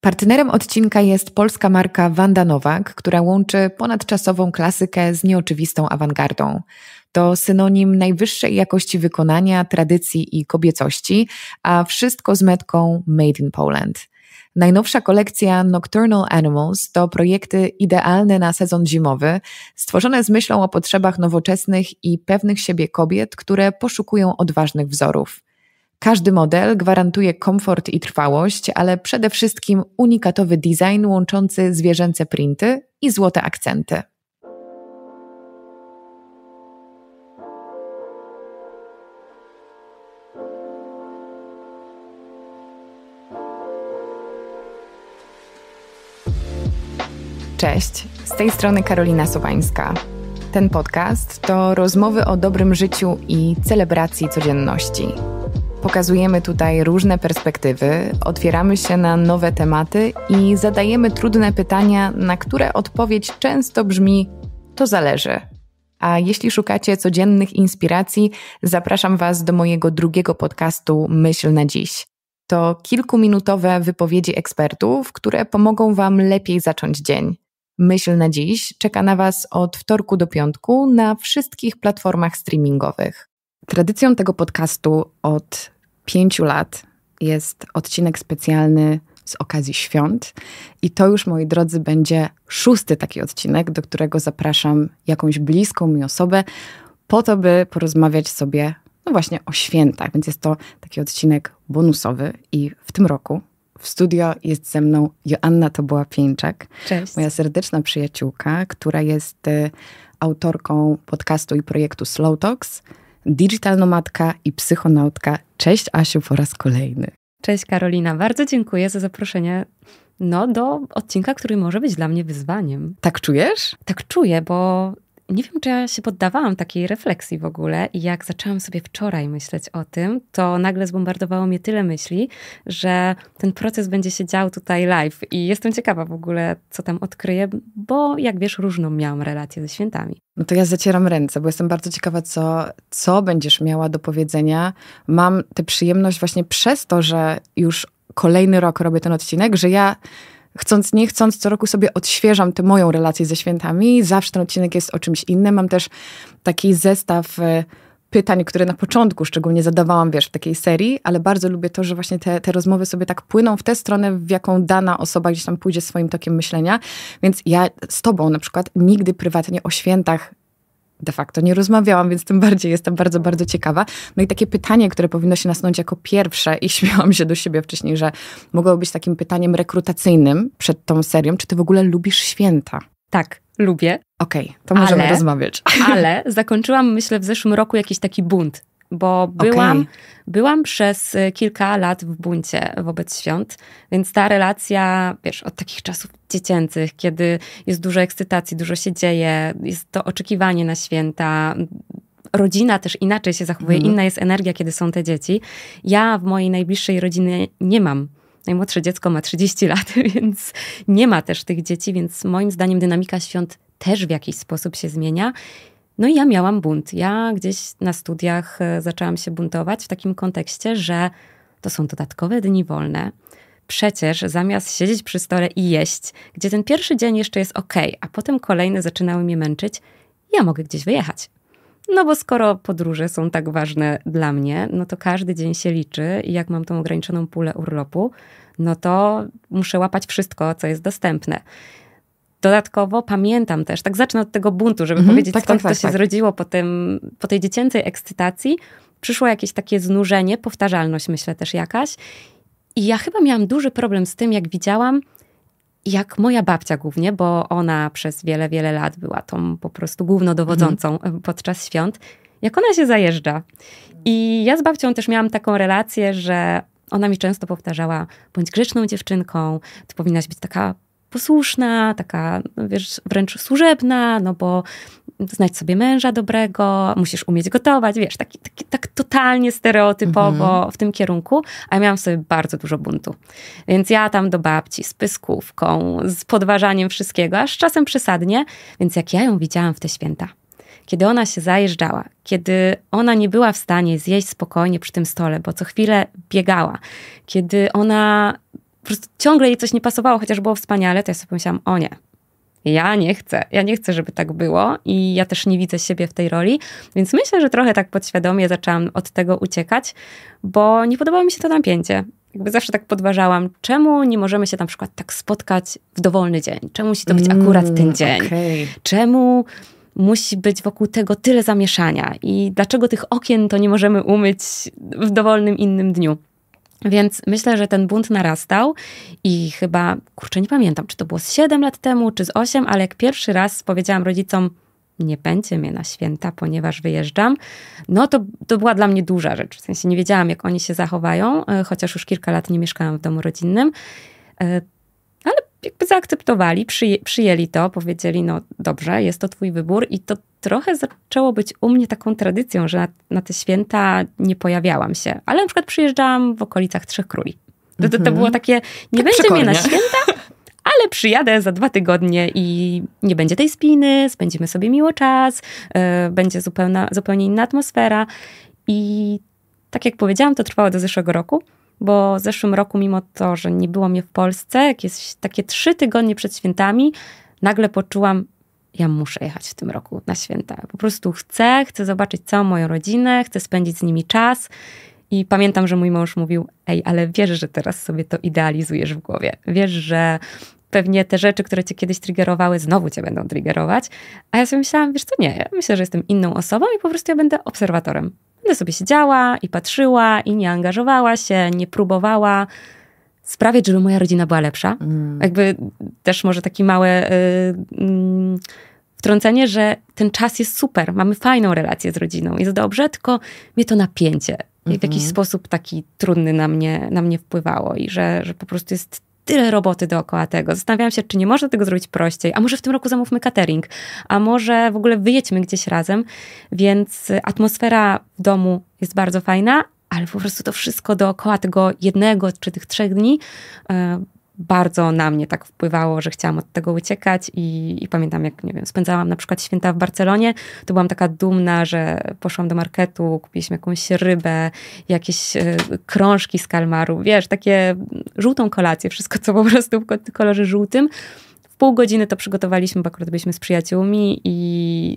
Partnerem odcinka jest polska marka Wanda Nowak, która łączy ponadczasową klasykę z nieoczywistą awangardą. To synonim najwyższej jakości wykonania, tradycji i kobiecości, a wszystko z metką Made in Poland. Najnowsza kolekcja Nocturnal Animals to projekty idealne na sezon zimowy, stworzone z myślą o potrzebach nowoczesnych i pewnych siebie kobiet, które poszukują odważnych wzorów. Każdy model gwarantuje komfort i trwałość, ale przede wszystkim unikatowy design łączący zwierzęce printy i złote akcenty. Cześć, z tej strony Karolina Sowańska. Ten podcast to rozmowy o dobrym życiu i celebracji codzienności. Pokazujemy tutaj różne perspektywy, otwieramy się na nowe tematy i zadajemy trudne pytania, na które odpowiedź często brzmi: to zależy. A jeśli szukacie codziennych inspiracji, zapraszam Was do mojego drugiego podcastu Myśl na dziś. To kilkuminutowe wypowiedzi ekspertów, które pomogą Wam lepiej zacząć dzień. Myśl na dziś czeka na Was od wtorku do piątku na wszystkich platformach streamingowych. Tradycją tego podcastu od pięciu lat jest odcinek specjalny z okazji świąt. I to już, moi drodzy, będzie szósty taki odcinek, do którego zapraszam jakąś bliską mi osobę, po to, by porozmawiać sobie, no właśnie, o świętach. Więc jest to taki odcinek bonusowy i w tym roku w studio jest ze mną Joanna Toboła Pieńczak, Cześć. moja serdeczna przyjaciółka, która jest y, autorką podcastu i projektu Slow Talks, digital nomadka i psychonautka. Cześć Asiu po raz kolejny. Cześć Karolina, bardzo dziękuję za zaproszenie no, do odcinka, który może być dla mnie wyzwaniem. Tak czujesz? Tak czuję, bo nie wiem, czy ja się poddawałam takiej refleksji w ogóle i jak zaczęłam sobie wczoraj myśleć o tym, to nagle zbombardowało mnie tyle myśli, że ten proces będzie się dział tutaj live i jestem ciekawa w ogóle, co tam odkryję, bo jak wiesz, różną miałam relację ze świętami. No to ja zacieram ręce, bo jestem bardzo ciekawa, co, co będziesz miała do powiedzenia. Mam tę przyjemność właśnie przez to, że już kolejny rok robię ten odcinek, że ja chcąc nie chcąc, co roku sobie odświeżam tę moją relację ze świętami. Zawsze ten odcinek jest o czymś innym. Mam też taki zestaw e, pytań, które na początku szczególnie zadawałam, wiesz, w takiej serii, ale bardzo lubię to, że właśnie te, te rozmowy sobie tak płyną w tę stronę, w jaką dana osoba gdzieś tam pójdzie swoim tokiem myślenia. Więc ja z tobą na przykład nigdy prywatnie o świętach de facto nie rozmawiałam, więc tym bardziej jestem bardzo, bardzo ciekawa. No i takie pytanie, które powinno się nasunąć jako pierwsze i śmiałam się do siebie wcześniej, że mogło być takim pytaniem rekrutacyjnym przed tą serią, czy ty w ogóle lubisz święta? Tak, lubię. Okej, okay, to możemy ale, rozmawiać. Ale zakończyłam, myślę, w zeszłym roku jakiś taki bunt bo byłam, okay. byłam przez y, kilka lat w buncie wobec świąt, więc ta relacja, wiesz, od takich czasów dziecięcych, kiedy jest dużo ekscytacji, dużo się dzieje, jest to oczekiwanie na święta, rodzina też inaczej się zachowuje, mm. inna jest energia, kiedy są te dzieci. Ja w mojej najbliższej rodzinie nie mam. Najmłodsze dziecko ma 30 lat, więc nie ma też tych dzieci, więc moim zdaniem dynamika świąt też w jakiś sposób się zmienia. No i ja miałam bunt. Ja gdzieś na studiach e, zaczęłam się buntować w takim kontekście, że to są dodatkowe dni wolne. Przecież zamiast siedzieć przy stole i jeść, gdzie ten pierwszy dzień jeszcze jest ok, a potem kolejne zaczynały mnie męczyć, ja mogę gdzieś wyjechać. No bo skoro podróże są tak ważne dla mnie, no to każdy dzień się liczy i jak mam tą ograniczoną pulę urlopu, no to muszę łapać wszystko, co jest dostępne. Dodatkowo pamiętam też, tak zacznę od tego buntu, żeby mhm, powiedzieć, tak, skąd tak, tak, to się tak. zrodziło po, tym, po tej dziecięcej ekscytacji. Przyszło jakieś takie znużenie, powtarzalność myślę też jakaś. I ja chyba miałam duży problem z tym, jak widziałam, jak moja babcia głównie, bo ona przez wiele, wiele lat była tą po prostu głównodowodzącą mhm. podczas świąt, jak ona się zajeżdża. I ja z babcią też miałam taką relację, że ona mi często powtarzała, bądź grzeczną dziewczynką, ty powinnaś być taka posłuszna, taka, no wiesz, wręcz służebna, no bo znać sobie męża dobrego, musisz umieć gotować, wiesz, taki, taki, tak totalnie stereotypowo mhm. w tym kierunku, a ja miałam sobie bardzo dużo buntu. Więc ja tam do babci z pyskówką, z podważaniem wszystkiego, aż czasem przesadnie, więc jak ja ją widziałam w te święta, kiedy ona się zajeżdżała, kiedy ona nie była w stanie zjeść spokojnie przy tym stole, bo co chwilę biegała, kiedy ona po prostu ciągle jej coś nie pasowało, chociaż było wspaniale, to ja sobie pomyślałam, o nie, ja nie chcę, ja nie chcę, żeby tak było i ja też nie widzę siebie w tej roli, więc myślę, że trochę tak podświadomie zaczęłam od tego uciekać, bo nie podobało mi się to napięcie. Jakby zawsze tak podważałam, czemu nie możemy się na przykład tak spotkać w dowolny dzień? Czemu musi to być mm, akurat ten dzień? Okay. Czemu musi być wokół tego tyle zamieszania i dlaczego tych okien to nie możemy umyć w dowolnym innym dniu? Więc myślę, że ten bunt narastał i chyba, kurczę, nie pamiętam, czy to było z 7 lat temu, czy z 8, ale jak pierwszy raz powiedziałam rodzicom, nie będzie mnie na święta, ponieważ wyjeżdżam, no to, to była dla mnie duża rzecz. W sensie nie wiedziałam, jak oni się zachowają, e, chociaż już kilka lat nie mieszkałam w domu rodzinnym. Jakby zaakceptowali, przyjęli to, powiedzieli, no dobrze, jest to twój wybór i to trochę zaczęło być u mnie taką tradycją, że na, na te święta nie pojawiałam się, ale na przykład przyjeżdżałam w okolicach Trzech Króli. To, to, to mhm. było takie, nie tak będzie mnie na święta, ale przyjadę za dwa tygodnie i nie będzie tej spiny, spędzimy sobie miło czas, yy, będzie zupełna, zupełnie inna atmosfera. I tak jak powiedziałam, to trwało do zeszłego roku bo w zeszłym roku, mimo to, że nie było mnie w Polsce, jakieś takie trzy tygodnie przed świętami, nagle poczułam, ja muszę jechać w tym roku na święta. Po prostu chcę, chcę zobaczyć całą moją rodzinę, chcę spędzić z nimi czas. I pamiętam, że mój mąż mówił: Ej, ale wiesz, że teraz sobie to idealizujesz w głowie. Wiesz, że pewnie te rzeczy, które cię kiedyś triggerowały, znowu cię będą triggerować. A ja sobie myślałam: Wiesz co, nie, ja myślę, że jestem inną osobą i po prostu ja będę obserwatorem. Będę sobie siedziała i patrzyła i nie angażowała się, nie próbowała sprawiać, żeby moja rodzina była lepsza. Mm. Jakby też może taki małe y, y, wtrącenie, że ten czas jest super, mamy fajną relację z rodziną, jest dobrze, tylko mnie to napięcie mm -hmm. w jakiś mhm. sposób taki trudny na mnie, na mnie wpływało i że, że po prostu jest tyle roboty dookoła tego. Zastanawiałam się, czy nie można tego zrobić prościej, a może w tym roku zamówmy catering, a może w ogóle wyjedźmy gdzieś razem. Więc atmosfera w domu jest bardzo fajna, ale po prostu to wszystko dookoła tego jednego czy tych trzech dni e, bardzo na mnie tak wpływało, że chciałam od tego uciekać i, i, pamiętam, jak nie wiem, spędzałam na przykład święta w Barcelonie, to byłam taka dumna, że poszłam do marketu, kupiliśmy jakąś rybę, jakieś y, krążki z kalmaru, wiesz, takie żółtą kolację, wszystko co po prostu w kolorze żółtym. Pół godziny to przygotowaliśmy, bo akurat byliśmy z przyjaciółmi i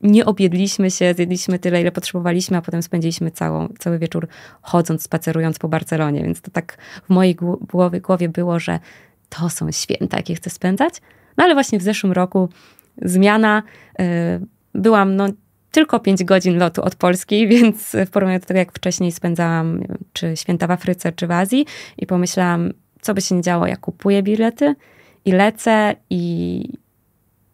nie objedliśmy się, zjedliśmy tyle, ile potrzebowaliśmy, a potem spędziliśmy całą, cały wieczór chodząc, spacerując po Barcelonie. Więc to tak w mojej głowie, głowie było, że to są święta, jakie chcę spędzać. No ale właśnie w zeszłym roku zmiana. Yy, byłam no, tylko 5 godzin lotu od Polski, więc w porównaniu do tego, jak wcześniej spędzałam wiem, czy święta w Afryce, czy w Azji i pomyślałam, co by się nie działo, ja kupuję bilety i lecę i,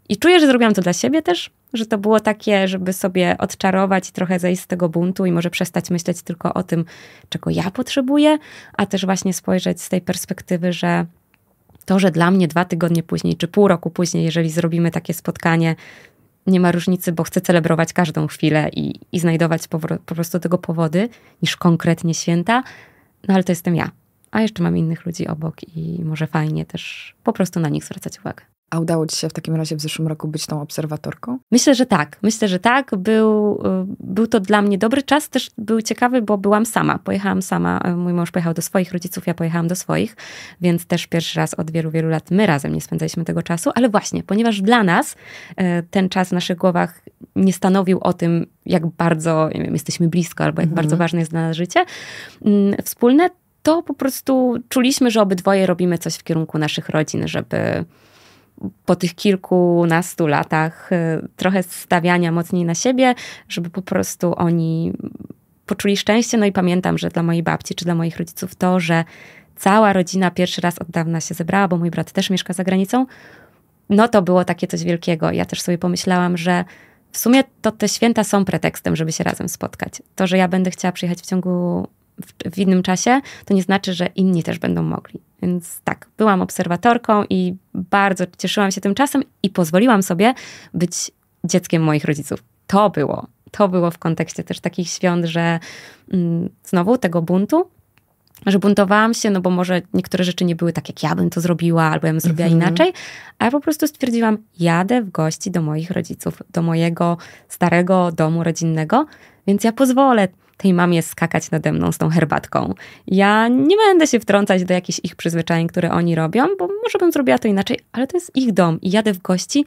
i czuję, że zrobiłam to dla siebie też, że to było takie, żeby sobie odczarować i trochę zejść z tego buntu i może przestać myśleć tylko o tym, czego ja potrzebuję, a też właśnie spojrzeć z tej perspektywy, że to, że dla mnie dwa tygodnie później, czy pół roku później, jeżeli zrobimy takie spotkanie, nie ma różnicy, bo chcę celebrować każdą chwilę i, i znajdować po, po prostu tego powody, niż konkretnie święta, no ale to jestem ja. A jeszcze mam innych ludzi obok i może fajnie też po prostu na nich zwracać uwagę. A udało Ci się w takim razie w zeszłym roku być tą obserwatorką? Myślę, że tak. Myślę, że tak. Był, y, był to dla mnie dobry czas. Też był ciekawy, bo byłam sama. Pojechałam sama. Y, mój mąż pojechał do swoich rodziców, ja pojechałam do swoich. Więc też pierwszy raz od wielu, wielu lat my razem nie spędzaliśmy tego czasu. Ale właśnie, ponieważ dla nas y, ten czas w naszych głowach nie stanowił o tym, jak bardzo wiem, jesteśmy blisko albo jak mhm. bardzo ważne jest dla nas życie mm, wspólne, to po prostu czuliśmy, że obydwoje robimy coś w kierunku naszych rodzin, żeby po tych kilkunastu latach y, trochę stawiania mocniej na siebie, żeby po prostu oni poczuli szczęście. No i pamiętam, że dla mojej babci czy dla moich rodziców to, że cała rodzina pierwszy raz od dawna się zebrała, bo mój brat też mieszka za granicą, no to było takie coś wielkiego. Ja też sobie pomyślałam, że w sumie to te święta są pretekstem, żeby się razem spotkać. To, że ja będę chciała przyjechać w ciągu w, w, innym czasie, to nie znaczy, że inni też będą mogli. Więc tak, byłam obserwatorką i bardzo cieszyłam się tym czasem i pozwoliłam sobie być dzieckiem moich rodziców. To było. To było w kontekście też takich świąt, że mm, znowu tego buntu, że buntowałam się, no bo może niektóre rzeczy nie były tak, jak ja bym to zrobiła, albo ja bym zrobiła mhm. inaczej, a ja po prostu stwierdziłam, jadę w gości do moich rodziców, do mojego starego domu rodzinnego, więc ja pozwolę tej mamie skakać nade mną z tą herbatką. Ja nie będę się wtrącać do jakichś ich przyzwyczajeń, które oni robią, bo może bym zrobiła to inaczej, ale to jest ich dom i jadę w gości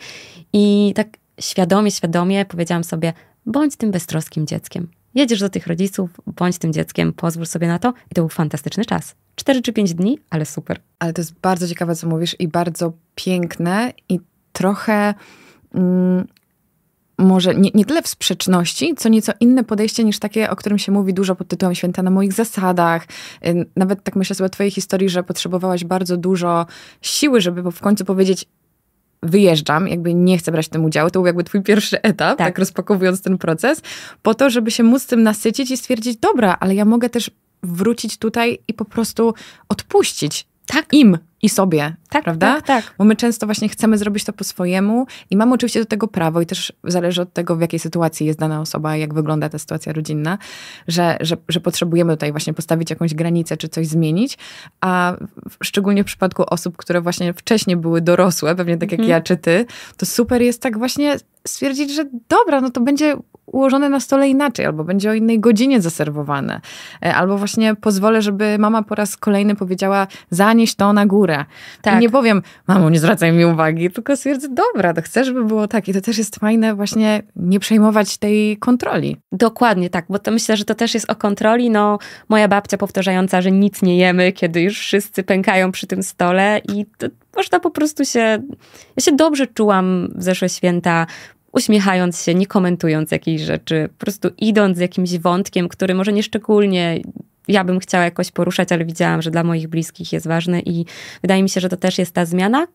i tak świadomie, świadomie powiedziałam sobie, bądź tym beztroskim dzieckiem. Jedziesz do tych rodziców, bądź tym dzieckiem, pozwól sobie na to i to był fantastyczny czas. Cztery czy pięć dni, ale super. Ale to jest bardzo ciekawe, co mówisz i bardzo piękne i trochę mm, może nie, nie tyle w sprzeczności, co nieco inne podejście niż takie, o którym się mówi dużo pod tytułem Święta na moich zasadach. Y, nawet tak myślę sobie o twojej historii, że potrzebowałaś bardzo dużo siły, żeby w końcu powiedzieć wyjeżdżam, jakby nie chcę brać w tym udziału. To był jakby twój pierwszy etap, tak. tak rozpakowując ten proces, po to, żeby się móc tym nasycić i stwierdzić, dobra, ale ja mogę też wrócić tutaj i po prostu odpuścić tak. im i sobie, tak, prawda? Tak, tak. Bo my często właśnie chcemy zrobić to po swojemu i mamy oczywiście do tego prawo i też zależy od tego, w jakiej sytuacji jest dana osoba, jak wygląda ta sytuacja rodzinna, że, że, że potrzebujemy tutaj właśnie postawić jakąś granicę czy coś zmienić, a szczególnie w przypadku osób, które właśnie wcześniej były dorosłe, pewnie tak jak mhm. ja czy ty, to super jest tak właśnie stwierdzić, że dobra, no to będzie ułożone na stole inaczej, albo będzie o innej godzinie zaserwowane, e, albo właśnie pozwolę, żeby mama po raz kolejny powiedziała, zanieś to na górę. Tak. I nie powiem, mamo, nie zwracaj mi uwagi, tylko stwierdzę, dobra, to chcę, żeby było tak. I to też jest fajne właśnie nie przejmować tej kontroli. Dokładnie tak, bo to myślę, że to też jest o kontroli. No, moja babcia powtarzająca, że nic nie jemy, kiedy już wszyscy pękają przy tym stole i to można po prostu się... Ja się dobrze czułam w zeszłe święta, uśmiechając się, nie komentując jakiejś rzeczy, po prostu idąc z jakimś wątkiem, który może nie szczególnie ja bym chciała jakoś poruszać, ale widziałam, że dla moich bliskich jest ważny i wydaje mi się, że to też jest ta zmiana.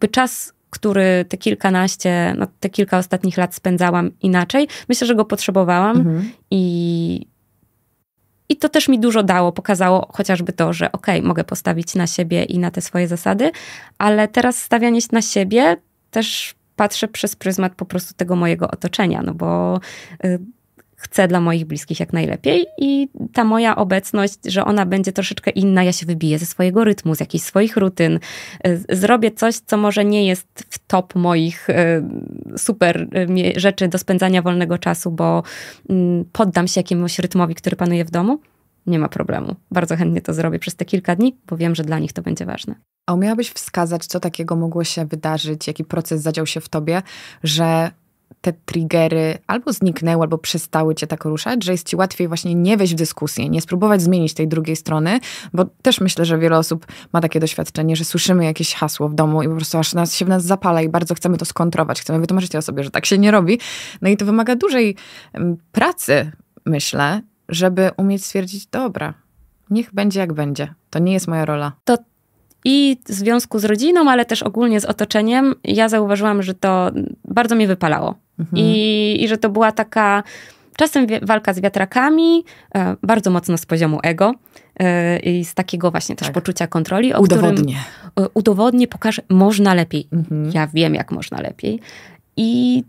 By czas, który te kilkanaście, no te kilka ostatnich lat spędzałam inaczej, myślę, że go potrzebowałam mhm. i i to też mi dużo dało, pokazało chociażby to, że okej, okay, mogę postawić na siebie i na te swoje zasady, ale teraz stawianie na siebie też patrzę przez pryzmat po prostu tego mojego otoczenia, no bo y, chcę dla moich bliskich jak najlepiej i ta moja obecność, że ona będzie troszeczkę inna, ja się wybiję ze swojego rytmu, z jakichś swoich rutyn, y, zrobię coś, co może nie jest w top moich y, super rzeczy do spędzania wolnego czasu, bo mm, poddam się jakiemuś rytmowi, który panuje w domu, nie ma problemu. Bardzo chętnie to zrobię przez te kilka dni, bo wiem, że dla nich to będzie ważne. A umiałabyś wskazać, co takiego mogło się wydarzyć, jaki proces zadział się w tobie, że te triggery albo zniknęły, albo przestały cię tak ruszać, że jest ci łatwiej właśnie nie wejść w dyskusję, nie spróbować zmienić tej drugiej strony, bo też myślę, że wiele osób ma takie doświadczenie, że słyszymy jakieś hasło w domu i po prostu aż nas się w nas zapala i bardzo chcemy to skontrować, chcemy wytłumaczyć osobie, że tak się nie robi. No i to wymaga dużej pracy, myślę, żeby umieć stwierdzić, dobra, niech będzie jak będzie. To nie jest moja rola. To i w związku z rodziną, ale też ogólnie z otoczeniem, ja zauważyłam, że to bardzo mnie wypalało. Mhm. I, I że to była taka czasem walka z wiatrakami, e, bardzo mocno z poziomu ego e, i z takiego właśnie też tak. poczucia kontroli. O udowodnię. Którym, udowodnię, pokażę, można lepiej. Mhm. Ja wiem, jak można lepiej. I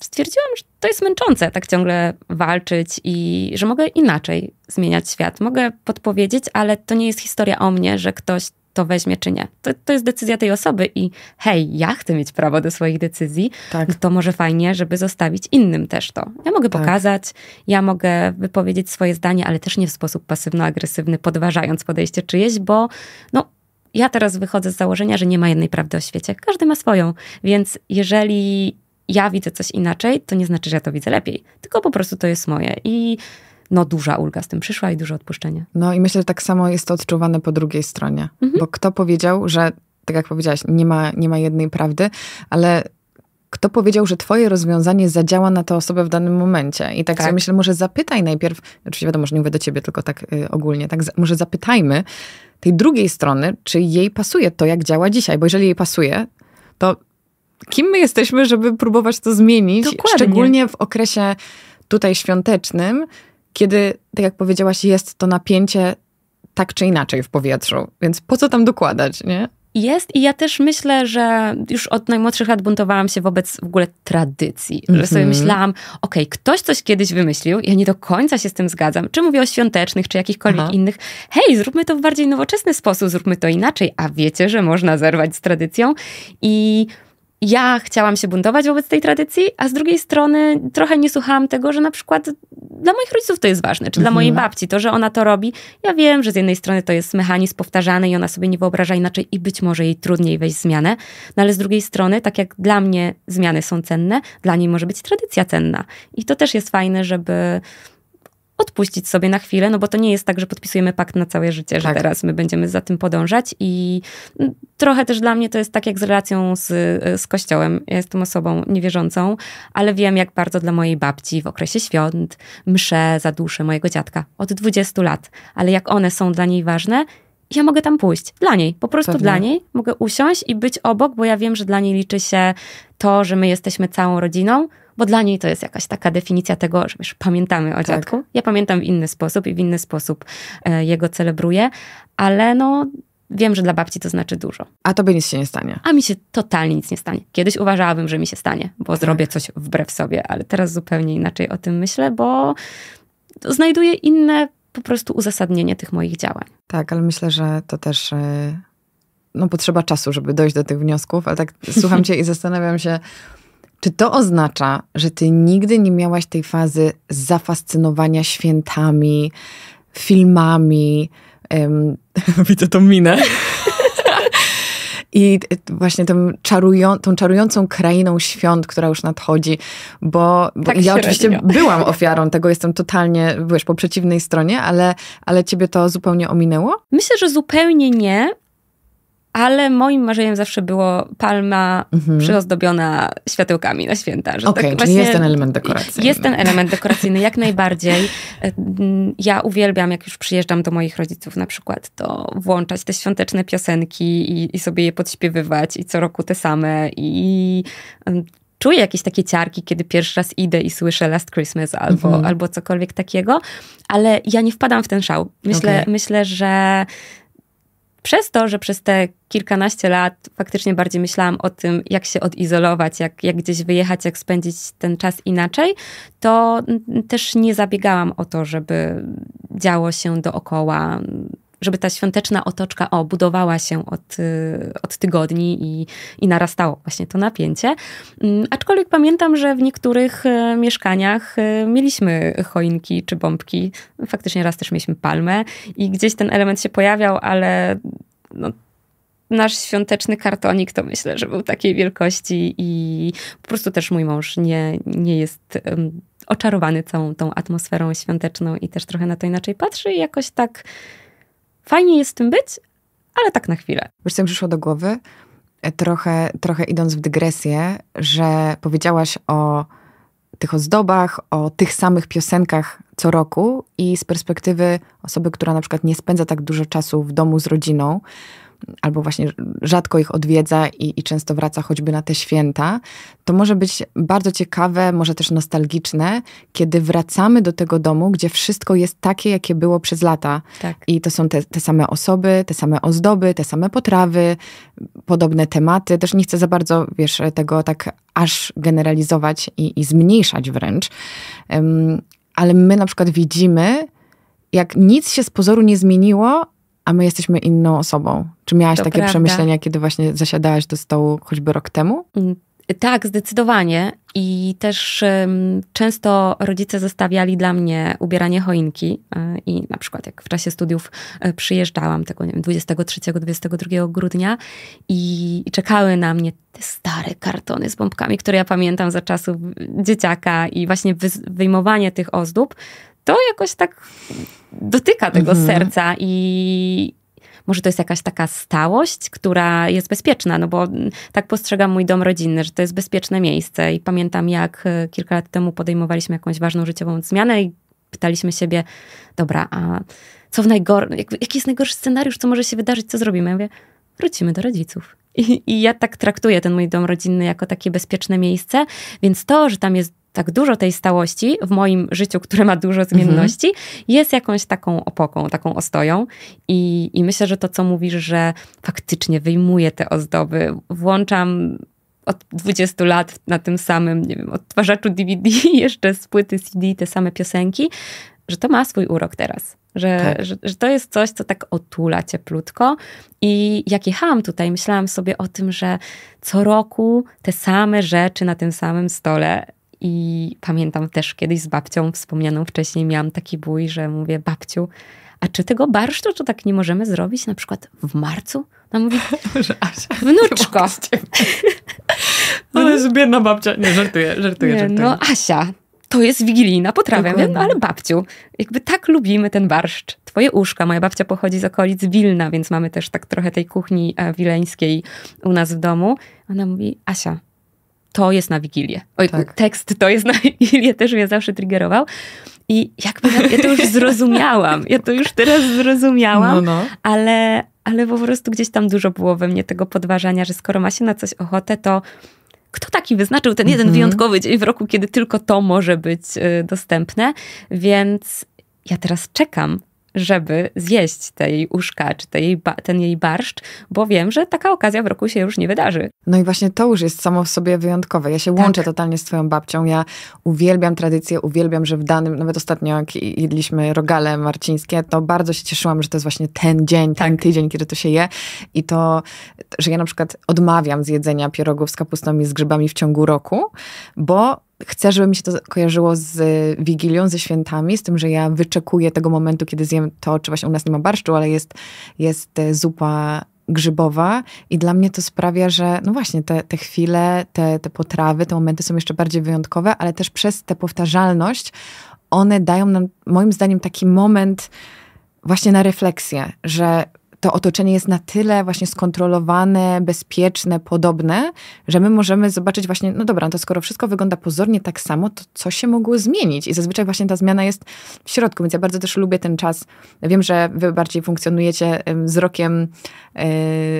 stwierdziłam, że to jest męczące tak ciągle walczyć i że mogę inaczej zmieniać świat. Mogę podpowiedzieć, ale to nie jest historia o mnie, że ktoś to weźmie czy nie. To, to jest decyzja tej osoby i hej, ja chcę mieć prawo do swoich decyzji, tak. No to może fajnie, żeby zostawić innym też to. Ja mogę tak. pokazać, ja mogę wypowiedzieć swoje zdanie, ale też nie w sposób pasywno-agresywny, podważając podejście czyjeś, bo no, ja teraz wychodzę z założenia, że nie ma jednej prawdy o świecie. Każdy ma swoją. Więc jeżeli ja widzę coś inaczej, to nie znaczy, że ja to widzę lepiej, tylko po prostu to jest moje. I no duża ulga z tym przyszła i dużo odpuszczenia. No i myślę, że tak samo jest to odczuwane po drugiej stronie. Mhm. Bo kto powiedział, że, tak jak powiedziałaś, nie ma, nie ma jednej prawdy, ale kto powiedział, że twoje rozwiązanie zadziała na tę osobę w danym momencie. I tak, tak. myślę, może zapytaj najpierw, oczywiście wiadomo, że nie mówię do ciebie, tylko tak y, ogólnie, tak może zapytajmy tej drugiej strony, czy jej pasuje to, jak działa dzisiaj, bo jeżeli jej pasuje, to kim my jesteśmy, żeby próbować to zmienić, Dokładnie. szczególnie w okresie tutaj świątecznym, kiedy, tak jak powiedziałaś, jest to napięcie tak czy inaczej w powietrzu. Więc po co tam dokładać, nie? Jest i ja też myślę, że już od najmłodszych lat buntowałam się wobec w ogóle tradycji. Mm -hmm. Że sobie mhm. myślałam, okej, okay, ktoś coś kiedyś wymyślił, ja nie do końca się z tym zgadzam. Czy mówię o świątecznych, czy jakichkolwiek Aha. innych. Hej, zróbmy to w bardziej nowoczesny sposób, zróbmy to inaczej. A wiecie, że można zerwać z tradycją i ja chciałam się buntować wobec tej tradycji, a z drugiej strony trochę nie słuchałam tego, że na przykład dla moich rodziców to jest ważne, czy dla mojej mhm. babci, to, że ona to robi. Ja wiem, że z jednej strony to jest mechanizm powtarzany i ona sobie nie wyobraża inaczej i być może jej trudniej wejść w zmianę, no ale z drugiej strony, tak jak dla mnie zmiany są cenne, dla niej może być tradycja cenna. I to też jest fajne, żeby odpuścić sobie na chwilę, no bo to nie jest tak, że podpisujemy pakt na całe życie, że tak. teraz my będziemy za tym podążać i trochę też dla mnie to jest tak jak z relacją z, z kościołem. Ja jestem osobą niewierzącą, ale wiem jak bardzo dla mojej babci w okresie świąt, msze za duszę mojego dziadka od 20 lat, ale jak one są dla niej ważne, ja mogę tam pójść. Dla niej. Po prostu Pewnie. dla niej. Mogę usiąść i być obok, bo ja wiem, że dla niej liczy się to, że my jesteśmy całą rodziną, bo dla niej to jest jakaś taka definicja tego, że wiesz, pamiętamy o tak. dziadku. Ja pamiętam w inny sposób i w inny sposób e, jego celebruję, ale no wiem, że dla babci to znaczy dużo. A tobie nic się nie stanie. A mi się totalnie nic nie stanie. Kiedyś uważałabym, że mi się stanie, bo tak. zrobię coś wbrew sobie, ale teraz zupełnie inaczej o tym myślę, bo znajduję inne po prostu uzasadnienie tych moich działań. Tak, ale myślę, że to też e, no, potrzeba czasu, żeby dojść do tych wniosków, ale tak słucham cię i zastanawiam się, czy to oznacza, że ty nigdy nie miałaś tej fazy zafascynowania świętami, filmami? Um, widzę tą minę. I właśnie tą, czarują, tą czarującą krainą świąt, która już nadchodzi, bo, bo tak ja oczywiście byłam ofiarą tego, jestem totalnie, wiesz, po przeciwnej stronie, ale, ale ciebie to zupełnie ominęło? Myślę, że zupełnie nie, ale moim marzeniem zawsze było palma mhm. przyozdobiona światełkami na święta. Okej, okay, tak czyli jest ten element dekoracyjny. Jest ten element dekoracyjny, jak najbardziej. Ja uwielbiam, jak już przyjeżdżam do moich rodziców na przykład, to włączać te świąteczne piosenki i, i sobie je podśpiewywać i co roku te same i czuję jakieś takie ciarki, kiedy pierwszy raz idę i słyszę Last Christmas albo, mhm. albo cokolwiek takiego, ale ja nie wpadam w ten szał. Myślę, okay. myślę że przez to, że przez te kilkanaście lat faktycznie bardziej myślałam o tym, jak się odizolować, jak, jak gdzieś wyjechać, jak spędzić ten czas inaczej, to też nie zabiegałam o to, żeby działo się dookoła żeby ta świąteczna otoczka o, budowała się od, y, od tygodni i, i narastało właśnie to napięcie. Mm, aczkolwiek pamiętam, że w niektórych y, mieszkaniach y, mieliśmy choinki czy bombki. Faktycznie raz też mieliśmy palmę i gdzieś ten element się pojawiał, ale no, nasz świąteczny kartonik to myślę, że był takiej wielkości i po prostu też mój mąż nie, nie jest oczarowany całą tą atmosferą świąteczną i też trochę na to inaczej patrzy i jakoś tak Fajnie jest tym być, ale tak na chwilę. Wiesz, co mi przyszło do głowy? E, trochę, trochę idąc w dygresję, że powiedziałaś o tych ozdobach, o tych samych piosenkach co roku i z perspektywy osoby, która na przykład nie spędza tak dużo czasu w domu z rodziną, albo właśnie rzadko ich odwiedza i, i, często wraca choćby na te święta, to może być bardzo ciekawe, może też nostalgiczne, kiedy wracamy do tego domu, gdzie wszystko jest takie, jakie było przez lata. Tak. I to są te, te same osoby, te same ozdoby, te same potrawy, podobne tematy. Też nie chcę za bardzo, wiesz, tego tak aż generalizować i, i zmniejszać wręcz. Um, ale my na przykład widzimy, jak nic się z pozoru nie zmieniło, a my jesteśmy inną osobą. Czy miałaś to takie prawda. przemyślenia, kiedy właśnie zasiadałaś do stołu choćby rok temu? Mm, tak, zdecydowanie. I też um, często rodzice zostawiali dla mnie ubieranie choinki. Y, I na przykład jak w czasie studiów y, przyjeżdżałam tego, nie wiem, 23-22 grudnia i, i czekały na mnie te stare kartony z bombkami, które ja pamiętam za czasów dzieciaka i właśnie wy, wyjmowanie tych ozdób, to jakoś tak dotyka tego mhm. serca i może to jest jakaś taka stałość, która jest bezpieczna, no bo tak postrzegam mój dom rodzinny, że to jest bezpieczne miejsce i pamiętam jak e, kilka lat temu podejmowaliśmy jakąś ważną życiową zmianę i pytaliśmy siebie, dobra, a co w najgorszym, jaki jest najgorszy scenariusz, co może się wydarzyć, co zrobimy? Ja mówię, wrócimy do rodziców. I, I ja tak traktuję ten mój dom rodzinny jako takie bezpieczne miejsce, więc to, że tam jest tak dużo tej stałości w moim życiu, które ma dużo zmienności, mhm. jest jakąś taką opoką, taką ostoją. I, I myślę, że to, co mówisz, że faktycznie wyjmuję te ozdoby, włączam od 20 lat na tym samym, nie wiem, odtwarzaczu DVD, jeszcze z płyty CD te same piosenki, że to ma swój urok teraz. Że, tak. że, że, to jest coś, co tak otula cieplutko. I jak jechałam tutaj, myślałam sobie o tym, że co roku te same rzeczy na tym samym stole. I pamiętam też kiedyś z babcią wspomnianą wcześniej, miałam taki bój, że mówię, babciu, a czy tego barszczu to tak nie możemy zrobić na przykład w marcu? Ona mówi, Asia, wnuczko. No jest biedna babcia. Nie, żartuję, żartuję, nie, żartuję. No Asia, to jest wigilijna potrawa. Ja, no ale babciu, jakby tak lubimy ten barszcz. Twoje uszka, moja babcia pochodzi z okolic Wilna, więc mamy też tak trochę tej kuchni e, wileńskiej u nas w domu. Ona mówi, Asia, to jest na Wigilię. Oj, tak. tekst to jest na Wigilię też mnie zawsze triggerował. I jakby ja, to już zrozumiałam. Ja to już teraz zrozumiałam, no, no. Ale, ale po prostu gdzieś tam dużo było we mnie tego podważania, że skoro ma się na coś ochotę, to kto taki wyznaczył ten jeden mm -hmm. wyjątkowy dzień w roku, kiedy tylko to może być y, dostępne? Więc ja teraz czekam żeby zjeść tej uszka, czy tej, ten jej barszcz, bo wiem, że taka okazja w roku się już nie wydarzy. No i właśnie to już jest samo w sobie wyjątkowe. Ja się tak. łączę totalnie z twoją babcią. Ja uwielbiam tradycję, uwielbiam, że w danym, nawet ostatnio jak jedliśmy rogale marcińskie, to bardzo się cieszyłam, że to jest właśnie ten dzień, ten tak. tydzień, kiedy to się je. I to, że ja na przykład odmawiam zjedzenia pierogów z kapustą i z grzybami w ciągu roku, bo chcę, żeby mi się to kojarzyło z Wigilią, ze świętami, z tym, że ja wyczekuję tego momentu, kiedy zjem to, czy właśnie u nas nie ma barszczu, ale jest, jest e, zupa grzybowa i dla mnie to sprawia, że no właśnie te, te chwile, te, te potrawy, te momenty są jeszcze bardziej wyjątkowe, ale też przez tę powtarzalność one dają nam moim zdaniem taki moment właśnie na refleksję, że to otoczenie jest na tyle właśnie skontrolowane, bezpieczne, podobne, że my możemy zobaczyć właśnie, no dobra, no to skoro wszystko wygląda pozornie tak samo, to co się mogło zmienić? I zazwyczaj właśnie ta zmiana jest w środku, więc ja bardzo też lubię ten czas. Wiem, że wy bardziej funkcjonujecie z rokiem,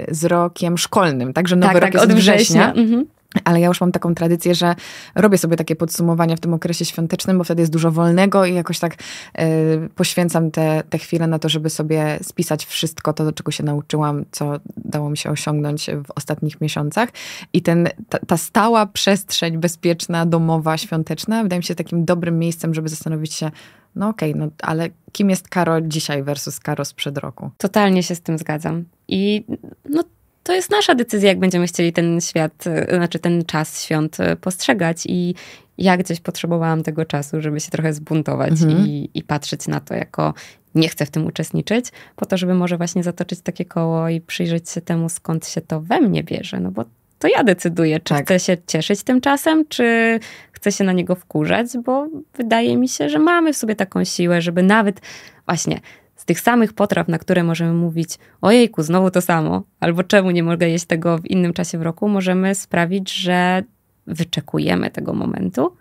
z rokiem szkolnym, także nowy tak, rok tak, jest od września. września. Mhm. Ale ja już mam taką tradycję, że robię sobie takie podsumowania w tym okresie świątecznym, bo wtedy jest dużo wolnego i jakoś tak y, poświęcam te, te chwile na to, żeby sobie spisać wszystko to, czego się nauczyłam, co dało mi się osiągnąć w ostatnich miesiącach. I ten, ta, ta stała przestrzeń bezpieczna, domowa, świąteczna wydaje mi się takim dobrym miejscem, żeby zastanowić się, no okej, okay, no ale kim jest Karo dzisiaj versus Karo sprzed roku? Totalnie się z tym zgadzam. I no to jest nasza decyzja, jak będziemy chcieli ten świat, e, znaczy ten czas świąt e, postrzegać i ja gdzieś potrzebowałam tego czasu, żeby się trochę zbuntować mhm. i, i patrzeć na to jako nie chcę w tym uczestniczyć, po to, żeby może właśnie zatoczyć takie koło i przyjrzeć się temu, skąd się to we mnie bierze, no bo to ja decyduję, czy tak. chcę się cieszyć tym czasem, czy chcę się na niego wkurzać, bo wydaje mi się, że mamy w sobie taką siłę, żeby nawet właśnie z tych samych potraw, na które możemy mówić, ojejku, znowu to samo, albo czemu nie mogę jeść tego w innym czasie w roku, możemy sprawić, że wyczekujemy tego momentu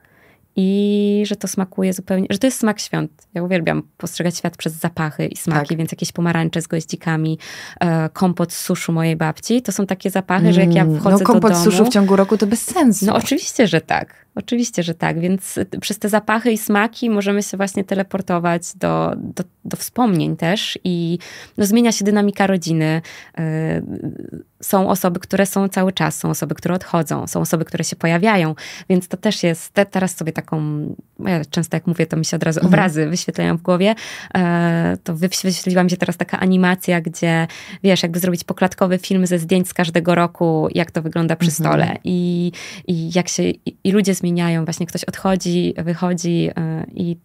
i że to smakuje zupełnie, że to jest smak świąt. Ja uwielbiam postrzegać świat przez zapachy i smaki, tak. więc jakieś pomarańcze z goździkami, e, kompot z suszu mojej babci, to są takie zapachy, że jak ja mm, wchodzę no, kompot do domu... z suszu w ciągu roku to bez sensu. No oczywiście, że tak. Oczywiście, że tak, więc przez te zapachy i smaki możemy się właśnie teleportować do, do, do wspomnień też i no, zmienia się dynamika rodziny. Yy, są osoby, które są cały czas, są osoby, które odchodzą, są osoby, które się pojawiają, więc to też jest, te, teraz sobie taką, ja często jak mówię, to mi się od razu mhm. obrazy wyświetlają w głowie, yy, to wyświetliła mi się teraz taka animacja, gdzie wiesz, jakby zrobić poklatkowy film ze zdjęć z każdego roku, jak to wygląda przy mhm. stole i, i jak się, i, i ludzie zmieniają, właśnie ktoś odchodzi, wychodzi y, i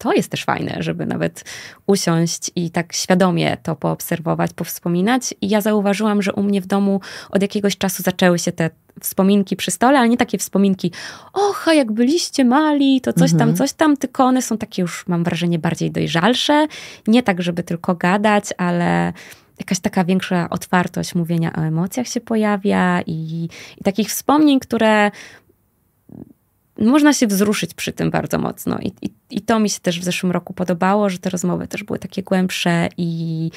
to jest też fajne, żeby nawet usiąść i tak świadomie to poobserwować, powspominać. I ja zauważyłam, że u mnie w domu od jakiegoś czasu zaczęły się te wspominki przy stole, ale nie takie wspominki, oha, jak byliście mali, to coś mhm. tam, coś tam, tylko one są takie już, mam wrażenie, bardziej dojrzalsze. Nie tak, żeby tylko gadać, ale jakaś taka większa otwartość mówienia o emocjach się pojawia i, i takich wspomnień, które można się wzruszyć przy tym bardzo mocno. I, i, I, to mi się też w zeszłym roku podobało, że te rozmowy też były takie głębsze i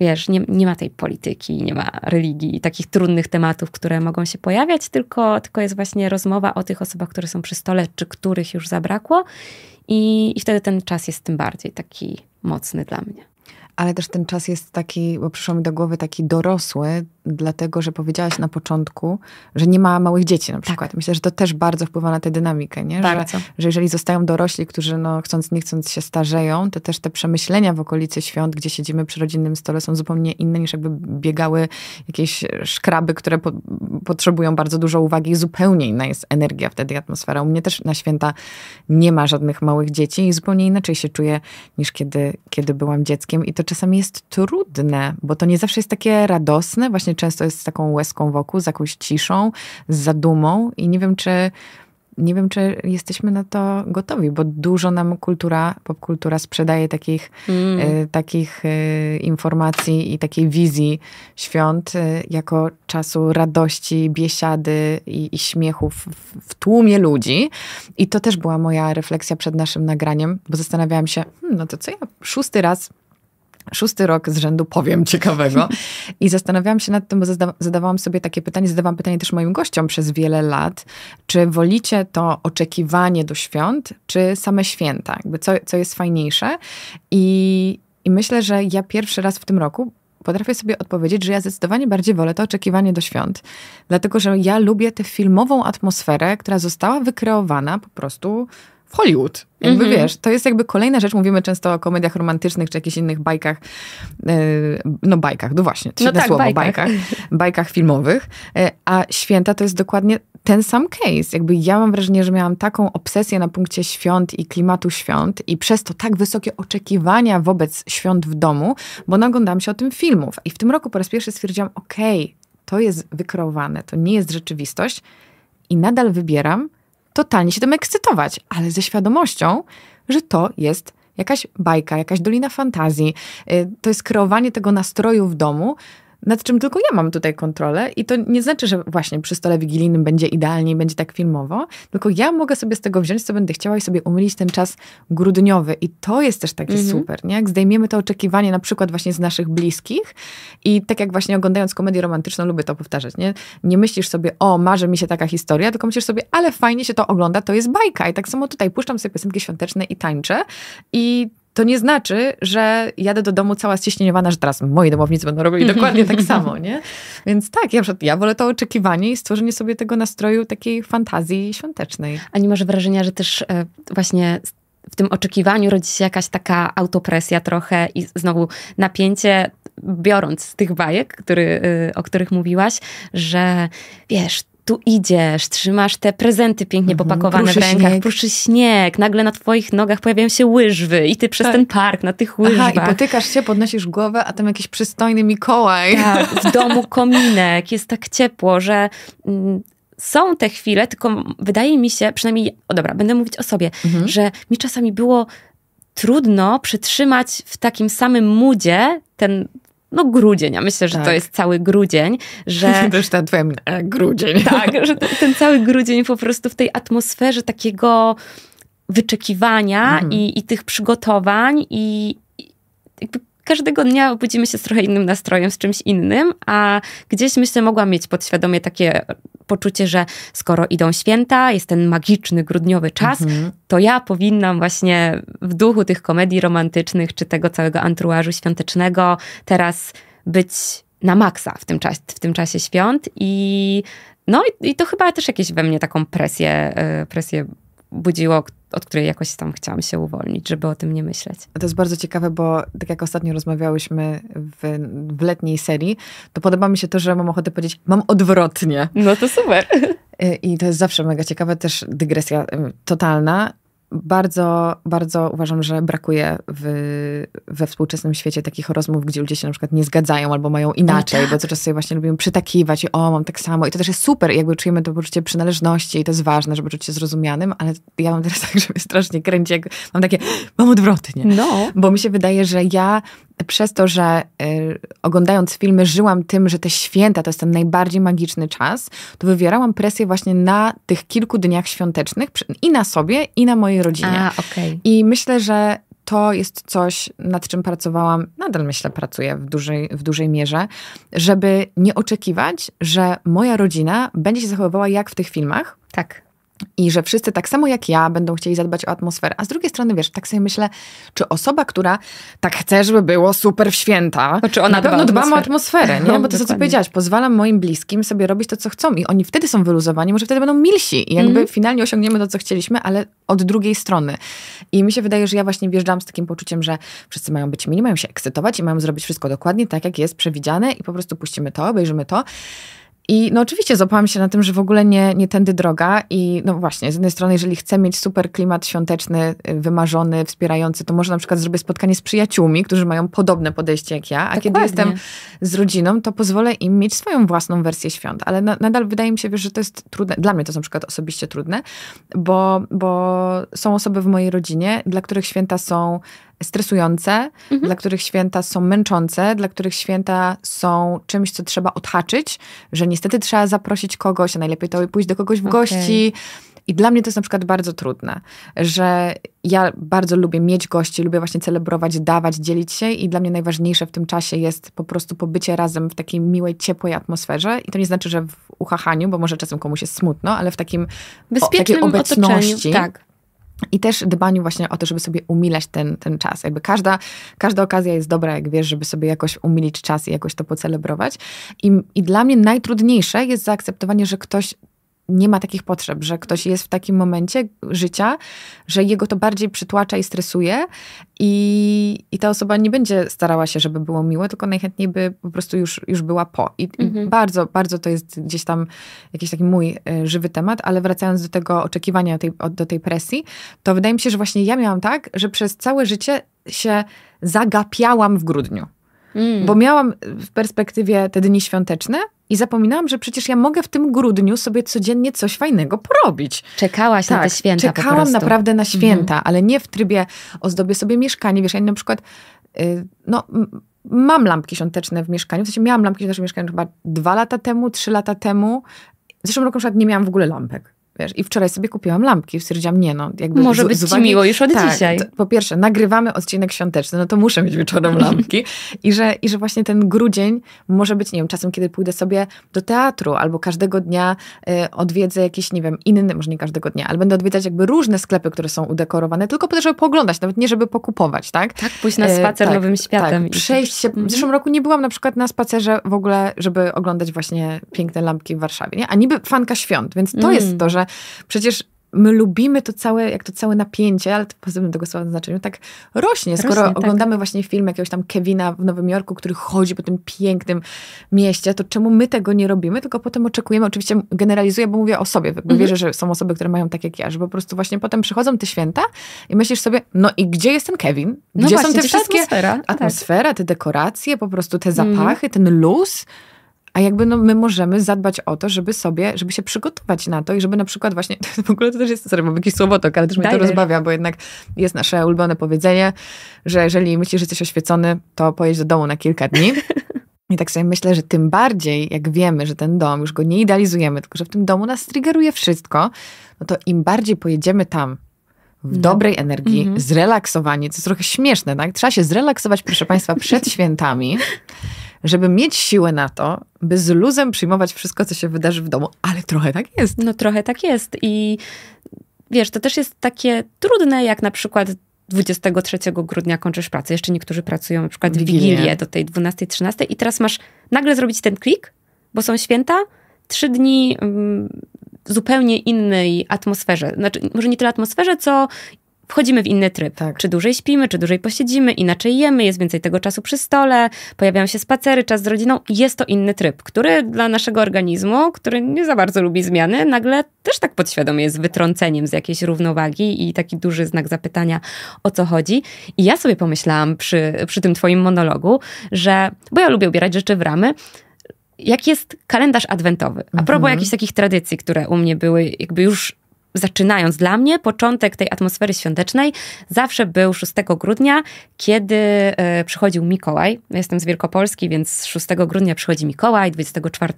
wiesz, nie, nie ma tej polityki, nie ma religii, takich trudnych tematów, które mogą się pojawiać, tylko, tylko jest właśnie rozmowa o tych osobach, które są przy stole, czy których już zabrakło. I, i wtedy ten czas jest tym bardziej taki mocny dla mnie ale też ten czas jest taki, bo przyszło mi do głowy taki dorosły, dlatego że powiedziałaś na początku, że nie ma małych dzieci na tak. przykład. Tak. Myślę, że to też bardzo wpływa na tę dynamikę, nie? Że, że jeżeli zostają dorośli, którzy no, chcąc nie chcąc się starzeją, to też te przemyślenia w okolicy świąt, gdzie siedzimy przy rodzinnym stole są zupełnie inne niż jakby biegały jakieś szkraby, które po, potrzebują bardzo dużo uwagi. Zupełnie inna jest energia wtedy, atmosfera. U mnie też na święta nie ma żadnych małych dzieci i zupełnie inaczej się czuję niż kiedy, kiedy byłam dzieckiem i to czasami jest trudne, bo to nie zawsze jest takie radosne, właśnie często jest z taką łezką wokół, z jakąś ciszą, z zadumą i nie wiem, czy nie wiem, czy jesteśmy na to gotowi, bo dużo nam kultura, popkultura sprzedaje takich, mm. y, takich y, informacji i takiej wizji świąt y, jako czasu radości, biesiady i, i śmiechu w, w, tłumie ludzi. I to też była moja refleksja przed naszym nagraniem, bo zastanawiałam się, hmm, no to co ja szósty raz szósty rok z rzędu powiem ciekawego. I zastanawiałam się nad tym, bo zadawałam sobie takie pytanie, zadawałam pytanie też moim gościom przez wiele lat, czy wolicie to oczekiwanie do świąt, czy same święta? Jakby co, co jest fajniejsze? I, I myślę, że ja pierwszy raz w tym roku potrafię sobie odpowiedzieć, że ja zdecydowanie bardziej wolę to oczekiwanie do świąt. Dlatego, że ja lubię tę filmową atmosferę, która została wykreowana po prostu w Hollywood. Jakby mm -hmm. wiesz, to jest jakby kolejna rzecz. Mówimy często o komediach romantycznych czy jakichś innych bajkach. E, no bajkach, no właśnie, no tak, słowo, bajkach. bajkach. Bajkach filmowych. E, a święta to jest dokładnie ten sam case. Jakby ja mam wrażenie, że miałam taką obsesję na punkcie świąt i klimatu świąt i przez to tak wysokie oczekiwania wobec świąt w domu, bo naglądałam się o tym filmów. I w tym roku po raz pierwszy stwierdziłam, okej, okay, to jest wykreowane, to nie jest rzeczywistość i nadal wybieram totalnie się tym ekscytować, ale ze świadomością, że to jest jakaś bajka, jakaś dolina fantazji. Y, to jest kreowanie tego nastroju w domu, nad czym tylko ja mam tutaj kontrolę i to nie znaczy, że właśnie przy stole wigilijnym będzie idealnie, będzie tak filmowo, tylko ja mogę sobie z tego wziąć, co będę chciała i sobie umylić ten czas grudniowy i to jest też takie mhm. super, nie? Jak zdejmiemy to oczekiwanie na przykład właśnie z naszych bliskich i tak jak właśnie oglądając komedię romantyczną, lubię to powtarzać, nie? Nie myślisz sobie, o, marzy mi się taka historia, tylko myślisz sobie, ale fajnie się to ogląda, to jest bajka i tak samo tutaj puszczam sobie piosenki świąteczne i tańczę i to nie znaczy, że jadę do domu cała ścieśnieniowana, że teraz moi domownicy będą robili dokładnie tak samo, nie? Więc tak, ja, ja wolę to oczekiwanie i stworzenie sobie tego nastroju takiej fantazji świątecznej. A nie masz wrażenia, że też e, właśnie w tym oczekiwaniu rodzi się jakaś taka autopresja trochę i znowu napięcie, biorąc z tych bajek, który, y, o których mówiłaś, że wiesz, tu idziesz, trzymasz te prezenty pięknie mhm, popakowane w rękach, śnieg. pruszy śnieg, nagle na twoich nogach pojawiają się łyżwy i ty przez tak. ten park na tych łyżwach. Aha, i potykasz się, podnosisz głowę, a tam jakiś przystojny Mikołaj. Tak, w domu kominek, jest tak ciepło, że... Mm, są te chwile, tylko wydaje mi się, przynajmniej, o dobra, będę mówić o sobie, mhm. że mi czasami było trudno przytrzymać w takim samym mudzie ten no grudzień, ja myślę, że tak. to jest cały grudzień, że... Już ten twój grudzień. Tak, że ten cały grudzień po prostu w tej atmosferze takiego wyczekiwania mhm. i, i tych przygotowań i, i jakby każdego dnia obudzimy się z trochę innym nastrojem, z czymś innym, a gdzieś myślę, mogłam mieć podświadomie takie poczucie, że skoro idą święta, jest ten magiczny grudniowy czas, mhm. to ja powinnam właśnie w duchu tych komedii romantycznych, czy tego całego anturażu świątecznego teraz być na maksa w tym, czas, w tym czasie świąt i no i, i to chyba też jakieś we mnie taką presję, e, presję budziło, od której jakoś tam chciałam się uwolnić, żeby o tym nie myśleć. To jest bardzo ciekawe, bo tak jak ostatnio rozmawiałyśmy w, w letniej serii, to podoba mi się to, że mam ochotę powiedzieć, mam odwrotnie. No to super. I to jest zawsze mega ciekawe, też dygresja totalna bardzo, bardzo uważam, że brakuje w, we współczesnym świecie takich rozmów, gdzie ludzie się na przykład nie zgadzają albo mają inaczej, no tak. bo co czas sobie właśnie lubimy przytakiwać i o, mam tak samo. I to też jest super, jakby czujemy to poczucie przynależności i to jest ważne, żeby czuć się zrozumianym, ale ja mam teraz tak, że mnie strasznie kręci, jak mam takie, mam odwrotnie. No. Bo mi się wydaje, że ja przez to, że y, oglądając filmy żyłam tym, że te święta to jest ten najbardziej magiczny czas, to wywierałam presję właśnie na tych kilku dniach świątecznych i na sobie, i na mojej rodzinie. A, okay. I myślę, że to jest coś, nad czym pracowałam, nadal myślę, pracuję w dużej, w dużej mierze, żeby nie oczekiwać, że moja rodzina będzie się zachowywała jak w tych filmach. Tak i że wszyscy tak samo jak ja będą chcieli zadbać o atmosferę. A z drugiej strony, wiesz, tak sobie myślę, czy osoba, która tak chce, żeby było super w święta, czy ona na pewno dbam o atmosferę, nie? No, Bo to, co powiedziałaś, pozwalam moim bliskim sobie robić to, co chcą i oni wtedy są wyluzowani, może wtedy będą milsi i jakby mm. finalnie osiągniemy to, co chcieliśmy, ale od drugiej strony. I mi się wydaje, że ja właśnie wjeżdżam z takim poczuciem, że wszyscy mają być mili, mają się ekscytować i mają zrobić wszystko dokładnie tak, jak jest przewidziane i po prostu puścimy to, obejrzymy to. I no oczywiście złapałam się na tym, że w ogóle nie, nie tędy droga i no właśnie, z jednej strony, jeżeli chcę mieć super klimat świąteczny, y, wymarzony, wspierający, to może na przykład zrobię spotkanie z przyjaciółmi, którzy mają podobne podejście jak ja, a Dokładnie. kiedy jestem z rodziną, to pozwolę im mieć swoją własną wersję świąt. Ale na, nadal wydaje mi się, wiesz, że to jest trudne, dla mnie to jest na przykład osobiście trudne, bo, bo są osoby w mojej rodzinie, dla których święta są stresujące, mhm. dla których święta są męczące, dla których święta są czymś, co trzeba odhaczyć, że niestety trzeba zaprosić kogoś, a najlepiej to pójść do kogoś w okay. gości. I dla mnie to jest na przykład bardzo trudne, że ja bardzo lubię mieć gości, lubię właśnie celebrować, dawać, dzielić się i dla mnie najważniejsze w tym czasie jest po prostu pobycie razem w takiej miłej, ciepłej atmosferze i to nie znaczy, że w uchachaniu, bo może czasem komuś jest smutno, ale w takim bezpiecznym o, takiej obecności. Tak. I też dbaniu właśnie o to, żeby sobie umilać ten, ten czas. Jakby każda, każda okazja jest dobra, jak wiesz, żeby sobie jakoś umilić czas i jakoś to pocelebrować. I, I dla mnie najtrudniejsze jest zaakceptowanie, że ktoś nie ma takich potrzeb, że ktoś jest w takim momencie życia, że jego to bardziej przytłacza i stresuje i, i ta osoba nie będzie starała się, żeby było miłe, tylko najchętniej by po prostu już, już była po. I, mhm. bardzo, bardzo to jest gdzieś tam jakiś taki mój y, żywy temat, ale wracając do tego oczekiwania, tej, do tej presji, to wydaje mi się, że właśnie ja miałam tak, że przez całe życie się zagapiałam w grudniu. Mm. Bo miałam w perspektywie te dni świąteczne i zapominałam, że przecież ja mogę w tym grudniu sobie codziennie coś fajnego porobić. Czekałaś tak, na te tak, święta Czekałam naprawdę na święta, mm. ale nie w trybie ozdobię sobie mieszkanie. Wiesz, ja na przykład yy, no, mam lampki świąteczne w mieszkaniu. W sensie miałam lampki świąteczne w mieszkaniu chyba dwa lata temu, trzy lata temu. W zeszłym roku na przykład nie miałam w ogóle lampek. Wiesz, I wczoraj sobie kupiłam lampki. Stwierdziłam, nie no. Jakby Może z, być z uwagi, ci miło już od tak, dzisiaj. To, po pierwsze, nagrywamy odcinek świąteczny, no to muszę mieć wieczorem lampki. I że, I że właśnie ten grudzień może być, nie wiem, czasem, kiedy pójdę sobie do teatru albo każdego dnia y, odwiedzę jakiś, nie wiem, inny, może nie każdego dnia, ale będę odwiedzać jakby różne sklepy, które są udekorowane, tylko po to, żeby pooglądać, nawet nie żeby pokupować, tak? Tak, pójść na spacer y, nowym światem. Tak, przejść się. W mhm. zeszłym roku nie byłam na przykład na spacerze w ogóle, żeby oglądać właśnie piękne lampki w Warszawie, nie? A niby fanka świąt, więc to mm. jest to, że przecież my lubimy to całe, jak to całe napięcie, ale to w pozytywnym tego słowa znaczeniu, tak rośnie. Skoro rośnie, tak. oglądamy tak. właśnie film jakiegoś tam Kevina w Nowym Jorku, który chodzi po tym pięknym mieście, to czemu my tego nie robimy, tylko potem oczekujemy, oczywiście generalizuję, bo mówię o sobie, bo mhm. wierzę, że są osoby, które mają tak jak ja, że po prostu właśnie potem przychodzą te święta i myślisz sobie, no i gdzie jest ten Kevin? No gdzie no właśnie, są te wszystkie atmosfera, atmosfera tak. te dekoracje, po prostu te zapachy, mhm. ten luz? A jakby no, my możemy zadbać o to, żeby sobie, żeby się przygotować na to i żeby na przykład właśnie, w ogóle to też jest, sorry, mam jakiś słowotok, ale też mnie to rozbawia, bo jednak jest nasze ulubione powiedzenie, że jeżeli myślisz, że jesteś oświecony, to pojedź do domu na kilka dni. I tak sobie myślę, że tym bardziej, jak wiemy, że ten dom, już go nie idealizujemy, tylko że w tym domu nas triggeruje wszystko, no to im bardziej pojedziemy tam, w no. dobrej energii, mm -hmm. zrelaksowani, co jest trochę śmieszne, tak? Trzeba się zrelaksować, proszę Państwa, przed świętami, żeby mieć siłę na to, by z luzem przyjmować wszystko, co się wydarzy w domu, ale trochę tak jest. No trochę tak jest i wiesz, to też jest takie trudne, jak na przykład 23 grudnia kończysz pracę. Jeszcze niektórzy pracują na przykład w Wigilię do tej 12-13 i teraz masz nagle zrobić ten klik, bo są święta, trzy dni mm, zupełnie innej atmosferze. Znaczy, może nie tyle atmosferze, co wchodzimy w inny tryb. Tak. Czy dłużej śpimy, czy dłużej posiedzimy, inaczej jemy, jest więcej tego czasu przy stole, pojawiają się spacery, czas z rodziną. Jest to inny tryb, który dla naszego organizmu, który nie za bardzo lubi zmiany, nagle też tak podświadomie jest wytrąceniem z jakiejś równowagi i taki duży znak zapytania, o co chodzi. I ja sobie pomyślałam przy, przy tym twoim monologu, że, bo ja lubię ubierać rzeczy w ramy, jak jest kalendarz adwentowy. A propos mhm. jakichś takich tradycji, które u mnie były jakby już zaczynając dla mnie, początek tej atmosfery świątecznej zawsze był 6 grudnia, kiedy y, przychodził Mikołaj. Ja jestem z Wielkopolski, więc 6 grudnia przychodzi Mikołaj, 24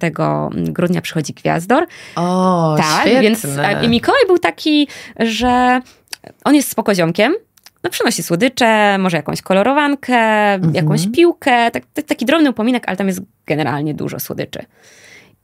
grudnia przychodzi Gwiazdor. O, tak, świetne. więc i Mikołaj był taki, że on jest spokoziomkiem, no przynosi słodycze, może jakąś kolorowankę, mhm. jakąś piłkę, tak, taki drobny upominek, ale tam jest generalnie dużo słodyczy.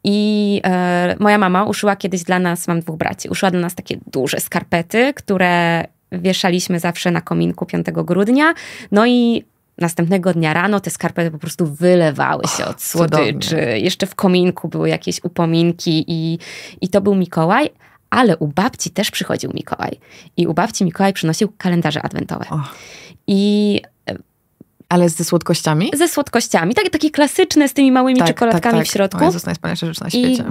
I e, moja mama uszyła kiedyś dla nas, mam dwóch braci, uszyła dla nas takie duże skarpety, które wieszaliśmy zawsze na kominku 5 grudnia. No i następnego dnia rano te skarpety po prostu wylewały się od słodyczy. Cudownie. Jeszcze w kominku były jakieś upominki i, i to był Mikołaj. Ale u babci też przychodził Mikołaj. I u babci Mikołaj przynosił kalendarze adwentowe. Oh. I ale ze słodkościami? Ze słodkościami. Takie, takie klasyczne z tymi małymi tak, czekoladkami tak, tak. w środku. To jest najwspanialsza rzecz na świecie.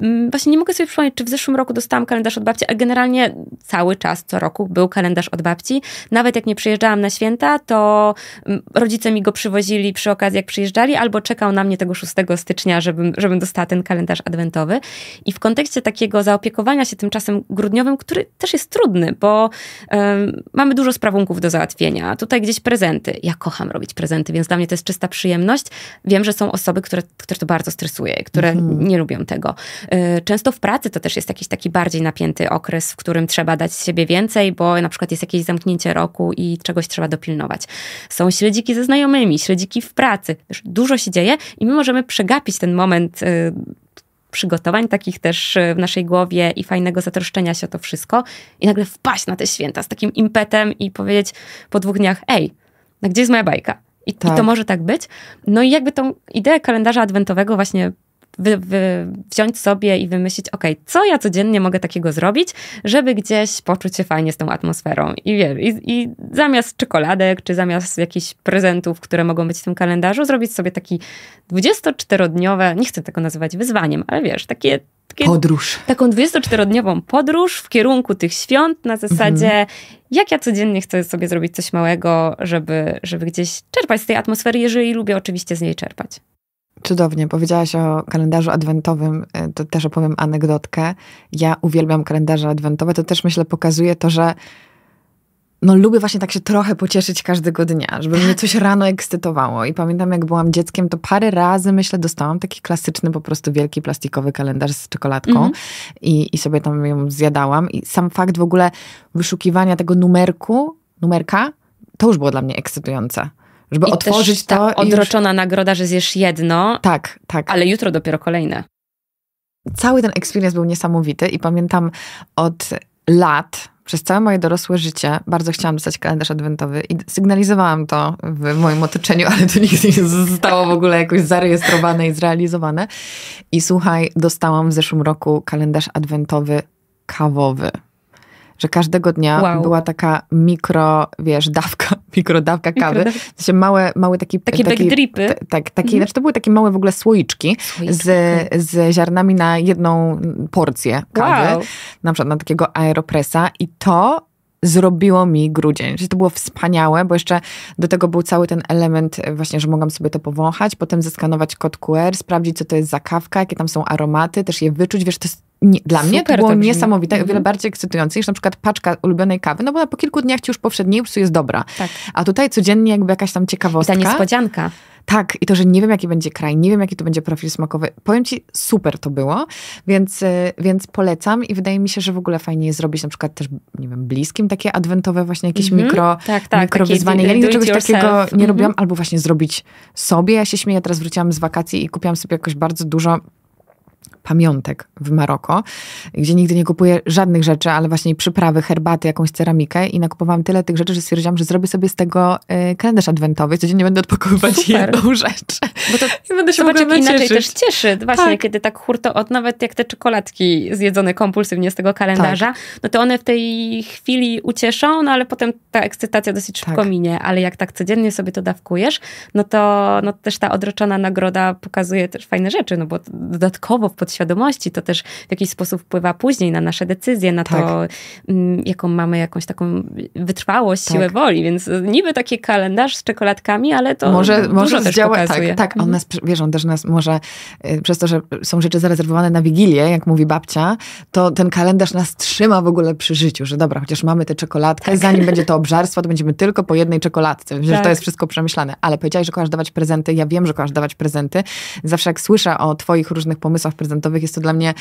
I właśnie nie mogę sobie przypomnieć, czy w zeszłym roku dostałam kalendarz od babci, ale generalnie cały czas, co roku był kalendarz od babci. Nawet jak nie przyjeżdżałam na święta, to rodzice mi go przywozili przy okazji, jak przyjeżdżali, albo czekał na mnie tego 6 stycznia, żebym, żebym dostała ten kalendarz adwentowy. I w kontekście takiego zaopiekowania się tym czasem grudniowym, który też jest trudny, bo um, mamy dużo sprawunków do załatwienia. Tutaj gdzieś prezenty. Ja kocham robić prezenty, więc dla mnie to jest czysta przyjemność. Wiem, że są osoby, które, które to bardzo stresuje, które mhm. nie lubią tego. Y, często w pracy to też jest jakiś taki bardziej napięty okres, w którym trzeba dać z siebie więcej, bo na przykład jest jakieś zamknięcie roku i czegoś trzeba dopilnować. Są śledziki ze znajomymi, śledziki w pracy. Dużo się dzieje i my możemy przegapić ten moment y, przygotowań takich też y, w naszej głowie i fajnego zatroszczenia się o to wszystko i nagle wpaść na te święta z takim impetem i powiedzieć po dwóch dniach, ej, a gdzie jest moja bajka? I, tak. I, to tak. może tak być. No i jakby tą ideę kalendarza adwentowego właśnie wy, wy, wziąć sobie i wymyślić, ok, co ja codziennie mogę takiego zrobić, żeby gdzieś poczuć się fajnie z tą atmosferą. I, wiesz, i, i zamiast czekoladek, czy zamiast jakichś prezentów, które mogą być w tym kalendarzu, zrobić sobie taki 24-dniowe, nie chcę tego nazywać wyzwaniem, ale wiesz, takie takie, podróż. Taką 24-dniową podróż w kierunku tych świąt na zasadzie, mhm. Jak ja codziennie chcę sobie zrobić coś małego, żeby, żeby gdzieś czerpać z tej atmosfery, jeżeli lubię oczywiście z niej czerpać. Cudownie. Powiedziałaś o kalendarzu adwentowym, e, to też opowiem anegdotkę. Ja uwielbiam kalendarze adwentowe. To też myślę pokazuje to, że no lubię właśnie tak się trochę pocieszyć każdego dnia, żeby mnie coś rano ekscytowało. I pamiętam, jak byłam dzieckiem, to parę razy, myślę, dostałam taki klasyczny, po prostu wielki plastikowy kalendarz z czekoladką mm -hmm. i, i sobie tam ją zjadałam. I sam fakt w ogóle wyszukiwania tego numerku, numerka, to już było dla mnie ekscytujące. Żeby I otworzyć ta to. odroczona już... nagroda, że zjesz jedno. Tak, tak. Ale jutro dopiero kolejne. Cały ten experience był niesamowity i pamiętam od lat, przez całe moje dorosłe życie bardzo chciałam dostać kalendarz adwentowy i sygnalizowałam to w moim otoczeniu, ale to nigdy nie zostało w ogóle jakoś zarejestrowane i zrealizowane. I słuchaj, dostałam w zeszłym roku kalendarz adwentowy kawowy że każdego dnia wow. była taka mikro, wiesz, dawka, mikrodawka kawy. Mikro w sensie małe, małe taki... Takie taki, backdripy. Tak, takie, mhm. znaczy to były takie małe w ogóle słoiczki, słoiczki. Z, z ziarnami na jedną porcję kawy. Wow. Na przykład na takiego aeropresa i to zrobiło mi grudzień. To było wspaniałe, bo jeszcze do tego był cały ten element e, właśnie, że mogłam sobie to powąchać, potem zeskanować kod QR, sprawdzić, co to jest za kawka, jakie tam są aromaty, też je wyczuć. Wiesz, to jest nie, dla Super mnie to było to niesamowite, o wiele mhm. bardziej ekscytujące niż na przykład paczka ulubionej kawy, no bo po kilku dniach ci już powszedniej po jest dobra. Tak. A tutaj codziennie jakby jakaś tam ciekawostka. I ta niespodzianka. Tak, i to, że nie wiem, jaki będzie kraj, nie wiem, jaki to będzie profil smakowy. Powiem ci, super to było, więc, e, więc polecam i wydaje mi się, że w ogóle fajnie jest zrobić na przykład też, nie wiem, bliskim takie adwentowe właśnie jakieś mm -hmm. mikro, tak, tak, mikro wyzwanie. Ja nigdy czegoś takiego nie mm -hmm. robiłam, albo właśnie zrobić sobie. Ja się śmieję, teraz wróciłam z wakacji i kupiłam sobie jakoś bardzo dużo pamiątek w Maroko, gdzie nigdy nie kupuję żadnych rzeczy, ale właśnie przyprawy, herbaty, jakąś ceramikę i nakupowałam tyle tych rzeczy, że stwierdziłam, że zrobię sobie z tego y, kalendarz adwentowy. Codziennie będę odpakowywać Super. jedną rzecz. Bo to I będę się zobacz, jak inaczej też cieszy. Właśnie, tak. kiedy tak hurto od, nawet jak te czekoladki zjedzone kompulsywnie z tego kalendarza, tak. no to one w tej chwili ucieszą, no ale potem ta ekscytacja dosyć szybko tak. minie. Ale jak tak codziennie sobie to dawkujesz, no to no też ta odroczona nagroda pokazuje też fajne rzeczy, no bo dodatkowo w podświadomości to też w jakiś sposób wpływa później na nasze decyzje, na tak. to, mm, jaką mamy jakąś taką wytrwałość, tak. siłę woli. Więc niby taki kalendarz z czekoladkami, ale to może, może też zdziałać, tak, tak, on mhm. nas, wiesz, on też nas może, y, przez to, że są rzeczy zarezerwowane na Wigilię, jak mówi babcia, to ten kalendarz nas trzyma w ogóle przy życiu, że dobra, chociaż mamy tę czekoladkę, tak. zanim będzie to obżarstwo, to będziemy tylko po jednej czekoladce, że to tak. jest wszystko przemyślane. Ale powiedziałaś, że kochasz dawać prezenty, ja wiem, że kochasz dawać prezenty. Zawsze jak słyszę o twoich różnych pomysłach prezentowych, jest to dla mnie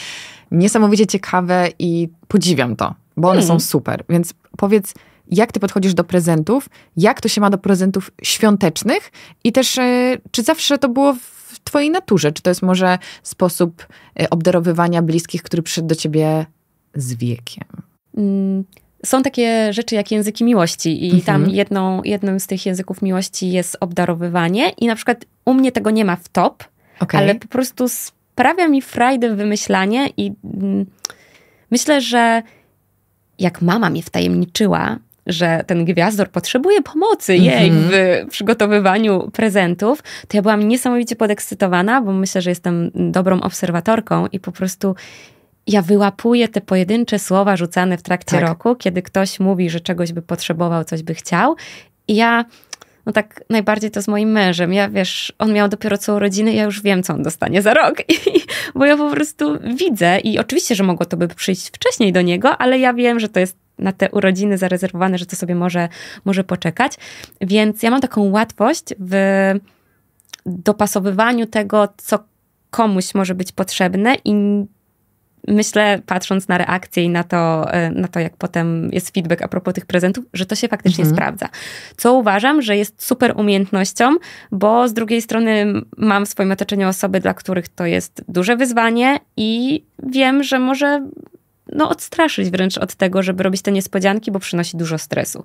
niesamowicie ciekawe i podziwiam to, bo one hmm. są super. Więc powiedz, jak ty podchodzisz do prezentów, jak to się ma do prezentów świątecznych i też e, czy zawsze to było w twojej naturze? Czy to jest może sposób y, obdarowywania bliskich, który przyszedł do ciebie z wiekiem? Mm, są takie rzeczy jak języki miłości i mhm. tam jedną, jednym z tych języków miłości jest obdarowywanie i na przykład u mnie tego nie ma w top, okay. ale po prostu sprawia mi frajdę wymyślanie i mm, myślę, że jak mama mnie wtajemniczyła, że ten gwiazdor potrzebuje pomocy jej mm -hmm. w przygotowywaniu prezentów, to ja byłam niesamowicie podekscytowana, bo myślę, że jestem dobrą obserwatorką i po prostu ja wyłapuję te pojedyncze słowa rzucane w trakcie tak. roku, kiedy ktoś mówi, że czegoś by potrzebował, coś by chciał. I ja no tak najbardziej to z moim mężem. Ja wiesz, on miał dopiero co urodziny, ja już wiem, co on dostanie za rok. I, bo ja po prostu widzę i oczywiście, że mogło to by przyjść wcześniej do niego, ale ja wiem, że to jest na te urodziny zarezerwowane, że to sobie może, może poczekać. Więc ja mam taką łatwość w dopasowywaniu tego, co komuś może być potrzebne i myślę, patrząc na reakcję i na to, e, na to, jak potem jest feedback a propos tych prezentów, że to się faktycznie mhm. sprawdza. Co uważam, że jest super umiejętnością, bo z drugiej strony mam w swoim otoczeniu osoby, dla których to jest duże wyzwanie i wiem, że może no, odstraszyć wręcz od tego, żeby robić te niespodzianki, bo przynosi dużo stresu.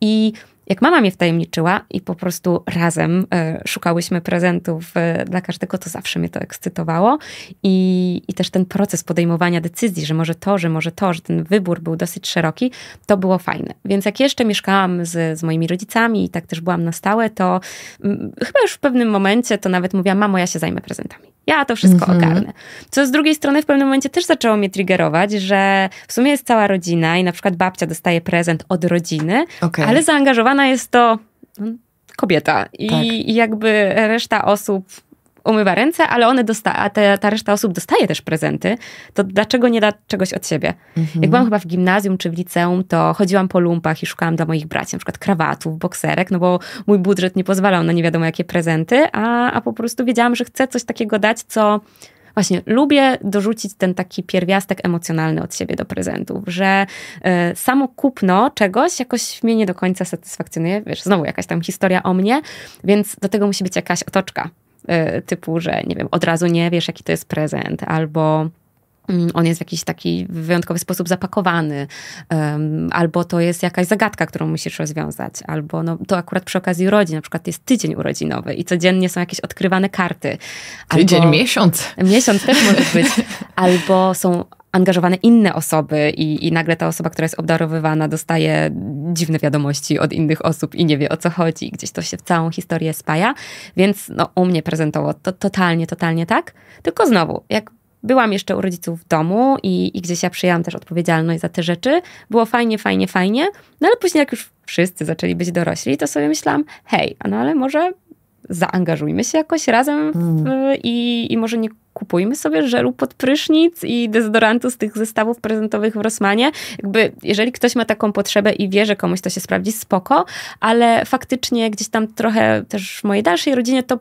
I jak mama mnie wtajemniczyła i po prostu razem e, szukałyśmy prezentów dla każdego, to zawsze mnie to ekscytowało. I, I też ten proces podejmowania decyzji, że może to, że może to, że ten wybór był dosyć szeroki, to było fajne. Więc jak jeszcze mieszkałam z, z moimi rodzicami i tak też byłam na stałe, to m, mm, chyba już w pewnym momencie to nawet mówiłam, mamo, ja się zajmę prezentami. Ja to wszystko -hmm. ogarnę. Co z drugiej strony w pewnym momencie też zaczęło mnie triggerować, że w sumie jest cała rodzina i na przykład babcia dostaje prezent od rodziny, okay. ale zaangażowana jest to kobieta. I, tak. I jakby reszta osób umywa ręce, ale one dosta- a te, ta reszta osób dostaje też prezenty, to dlaczego nie da czegoś od siebie? Mhm. Jak byłam chyba w gimnazjum czy w liceum, to chodziłam po lumpach i szukałam dla moich braci na przykład krawatów, bokserek, no bo mój budżet nie pozwalał na nie wiadomo jakie prezenty, a, a po prostu wiedziałam, że chcę coś takiego dać, co właśnie lubię dorzucić ten taki pierwiastek emocjonalny od siebie do prezentów, że y, samo kupno czegoś jakoś mnie nie do końca satysfakcjonuje. Wiesz, znowu jakaś tam historia o mnie, więc do tego musi być jakaś otoczka Y, typu, że nie wiem, od razu nie wiesz, jaki to jest prezent, albo on jest w jakiś taki wyjątkowy sposób zapakowany, um, albo to jest jakaś zagadka, którą musisz rozwiązać, albo no, to akurat przy okazji urodzin, na przykład jest tydzień urodzinowy i codziennie są jakieś odkrywane karty. Tydzień, albo, miesiąc. Miesiąc też może być. albo są angażowane inne osoby i, i nagle ta osoba, która jest obdarowywana, dostaje dziwne wiadomości od innych osób i nie wie o co chodzi. Gdzieś to się w całą historię spaja. Więc no, u mnie prezentowało to totalnie, totalnie tak. Tylko znowu, jak byłam jeszcze u rodziców w domu i, i gdzieś ja przyjęłam też odpowiedzialność za te rzeczy. Było fajnie, fajnie, fajnie. No ale później jak już wszyscy zaczęli być dorośli, to sobie myślałam, hej, no ale może zaangażujmy się jakoś razem w, mm. i, i może nie kupujmy sobie żelu pod prysznic i dezodorantu z tych zestawów prezentowych w Rossmanie. Jakby, jeżeli ktoś ma taką potrzebę i wie, że komuś to się sprawdzi, spoko, ale faktycznie gdzieś tam trochę też w mojej dalszej rodzinie to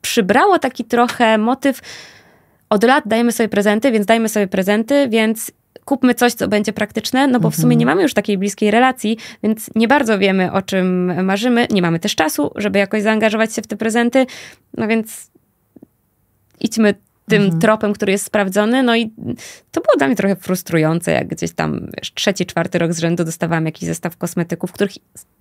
przybrało taki trochę motyw od lat dajemy sobie prezenty, więc dajmy sobie prezenty, więc kupmy coś, co będzie praktyczne, no bo w sumie mhm. nie mamy już takiej bliskiej relacji, więc nie bardzo wiemy, o czym marzymy. Nie mamy też czasu, żeby jakoś zaangażować się w te prezenty, no więc idźmy tym mhm. tropem, który jest sprawdzony. No i to było dla mnie trochę frustrujące, jak gdzieś tam wiesz, trzeci, czwarty rok z rzędu dostawałam jakiś zestaw kosmetyków, których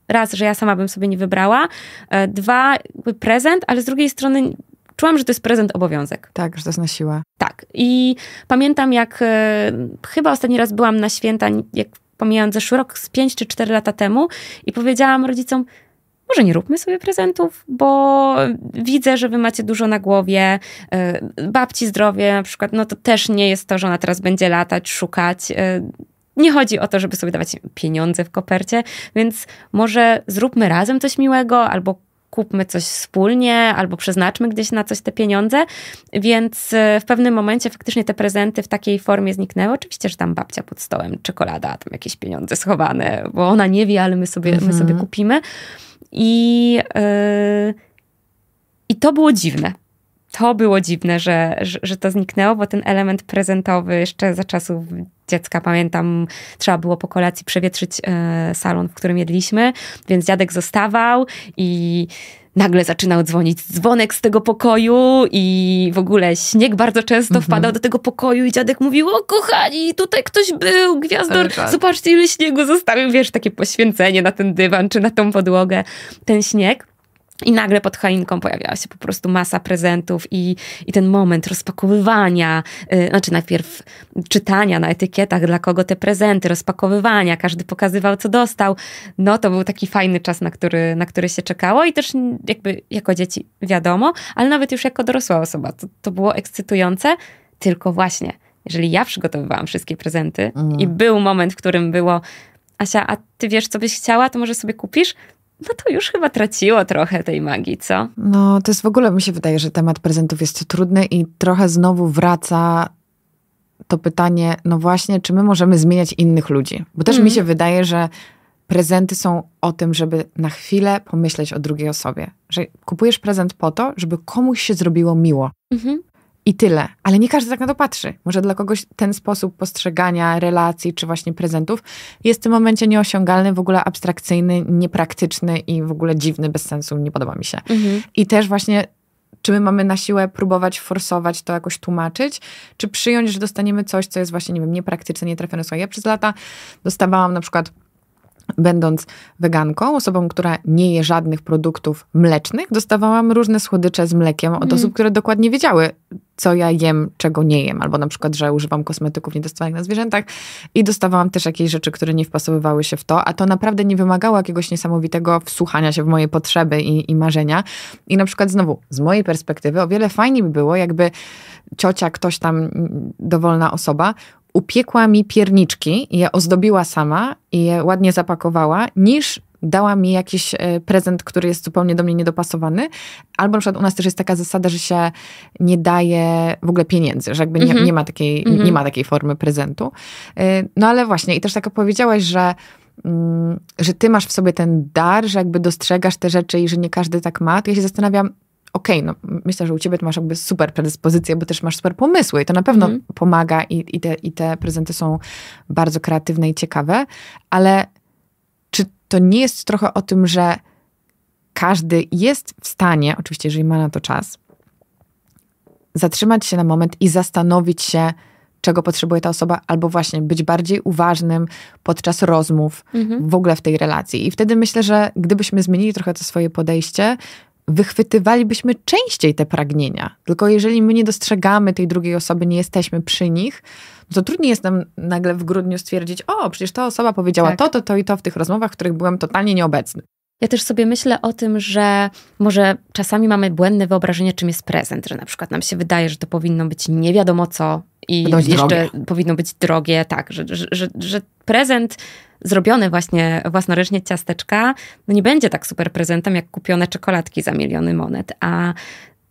raz, że ja sama bym sobie nie wybrała, e, dwa, prezent, ale z drugiej strony czułam, że to jest prezent obowiązek. Tak, że to siłę. Tak. I pamiętam, jak e, chyba ostatni raz byłam na święta, jak pomijając zeszły rok, z pięć czy cztery lata temu i powiedziałam rodzicom, może nie róbmy sobie prezentów, bo widzę, że wy macie dużo na głowie. E, babci zdrowie na przykład, no to też nie jest to, że ona teraz będzie latać, szukać. E, nie chodzi o to, żeby sobie dawać pieniądze w kopercie, więc może zróbmy razem coś miłego, albo kupmy coś wspólnie, albo przeznaczmy gdzieś na coś te pieniądze. Więc e, w pewnym momencie faktycznie te prezenty w takiej formie zniknęły. Oczywiście, że tam babcia pod stołem, czekolada, tam jakieś pieniądze schowane, bo ona nie wie, ale my sobie, mhm. my sobie kupimy. I, yy, I to było dziwne. To było dziwne, że, że, że, to zniknęło, bo ten element prezentowy jeszcze za czasów dziecka, pamiętam, trzeba było po kolacji przewietrzyć e, salon, w którym jedliśmy, więc dziadek zostawał i nagle zaczynał dzwonić dzwonek z tego pokoju i w ogóle śnieg bardzo często mhm. wpadał do tego pokoju i dziadek mówił, o kochani, tutaj ktoś był, gwiazdor, zobaczcie ile śniegu zostawił, wiesz, takie poświęcenie na ten dywan czy na tą podłogę, ten śnieg. I nagle pod choinką pojawiała się po prostu masa prezentów i, i ten moment rozpakowywania, yy, znaczy najpierw czytania na etykietach, dla kogo te prezenty, rozpakowywania, każdy pokazywał, co dostał. No to był taki fajny czas, na który, na który się czekało i też jakby jako dzieci wiadomo, ale nawet już jako dorosła osoba to, to było ekscytujące, tylko właśnie, jeżeli ja przygotowywałam wszystkie prezenty mm. i był moment, w którym było Asia, a ty wiesz, co byś chciała, to może sobie kupisz? No to już chyba traciło trochę tej magii, co? No, to jest w ogóle, mi się wydaje, że temat prezentów jest trudny i trochę znowu wraca to pytanie, no właśnie, czy my możemy zmieniać innych ludzi? Bo też mm. mi mhm. się wydaje, że prezenty są o tym, żeby na chwilę pomyśleć o drugiej osobie. Że kupujesz prezent po to, żeby komuś się zrobiło miło. Mm-hmm i tyle. Ale nie każdy tak na to patrzy. Może dla kogoś ten sposób postrzegania relacji czy właśnie prezentów jest w tym momencie nieosiągalny, w ogóle abstrakcyjny, niepraktyczny i w ogóle dziwny, bez sensu, nie podoba mi się. Mhm. I też właśnie czy my mamy na siłę próbować forsować to jakoś tłumaczyć, czy przyjąć, że dostaniemy coś, co jest właśnie, nie wiem, niepraktyczne, nietrafione. Słuchaj, ja przez lata dostawałam na przykład Będąc weganką, osobą, która nie je żadnych produktów mlecznych, dostawałam różne słodycze z mlekiem od mm. osób, które dokładnie wiedziały, co ja jem, czego nie jem, albo na przykład, że używam kosmetyków nietestowanych na zwierzętach i dostawałam też jakieś rzeczy, które nie wpasowywały się w to, a to naprawdę nie wymagało jakiegoś niesamowitego wsłuchania się w moje potrzeby i, i marzenia. I na przykład znowu, z mojej perspektywy, o wiele fajniej by było, jakby ciocia, ktoś tam, dowolna osoba, upiekła mi pierniczki i je ozdobiła sama i je ładnie zapakowała, niż dała mi jakiś e, prezent, który jest zupełnie do mnie niedopasowany. Albo na przykład u nas też jest taka zasada, że się nie daje w ogóle pieniędzy, że jakby nie, mm-hmm. nie ma, takiej, nie ma takiej formy prezentu. E, no ale właśnie, i też tak powiedziałaś, że mm, że ty masz w sobie ten dar, że jakby dostrzegasz te rzeczy i że nie każdy tak ma, to ja się zastanawiam, okej, okay, no myślę, że u ciebie masz jakby super predyspozycję, bo też masz super pomysły i to na pewno mm. pomaga i, i, te, i te prezenty są bardzo kreatywne i ciekawe, ale czy to nie jest trochę o tym, że każdy jest w stanie, oczywiście jeżeli ma na to czas, zatrzymać się na moment i zastanowić się, czego potrzebuje ta osoba, albo właśnie być bardziej uważnym podczas rozmów mhm. w ogóle w tej relacji. I wtedy myślę, że gdybyśmy zmienili trochę to swoje podejście, wychwytywalibyśmy częściej te pragnienia. Tylko jeżeli my nie dostrzegamy tej drugiej osoby, nie jesteśmy przy nich, to trudniej jest nam nagle w grudniu stwierdzić, o, przecież ta osoba powiedziała tak. to, to, to i to w tych rozmowach, w których byłem totalnie nieobecny. Ja też sobie myślę o tym, że może czasami mamy błędne wyobrażenie, czym jest prezent, że na przykład nam się wydaje, że to powinno być nie wiadomo co i jeszcze drogie. powinno być drogie, tak, że, że, że, że prezent zrobione właśnie własnoręcznie ciasteczka, no nie będzie tak super prezentem, jak kupione czekoladki za miliony monet. A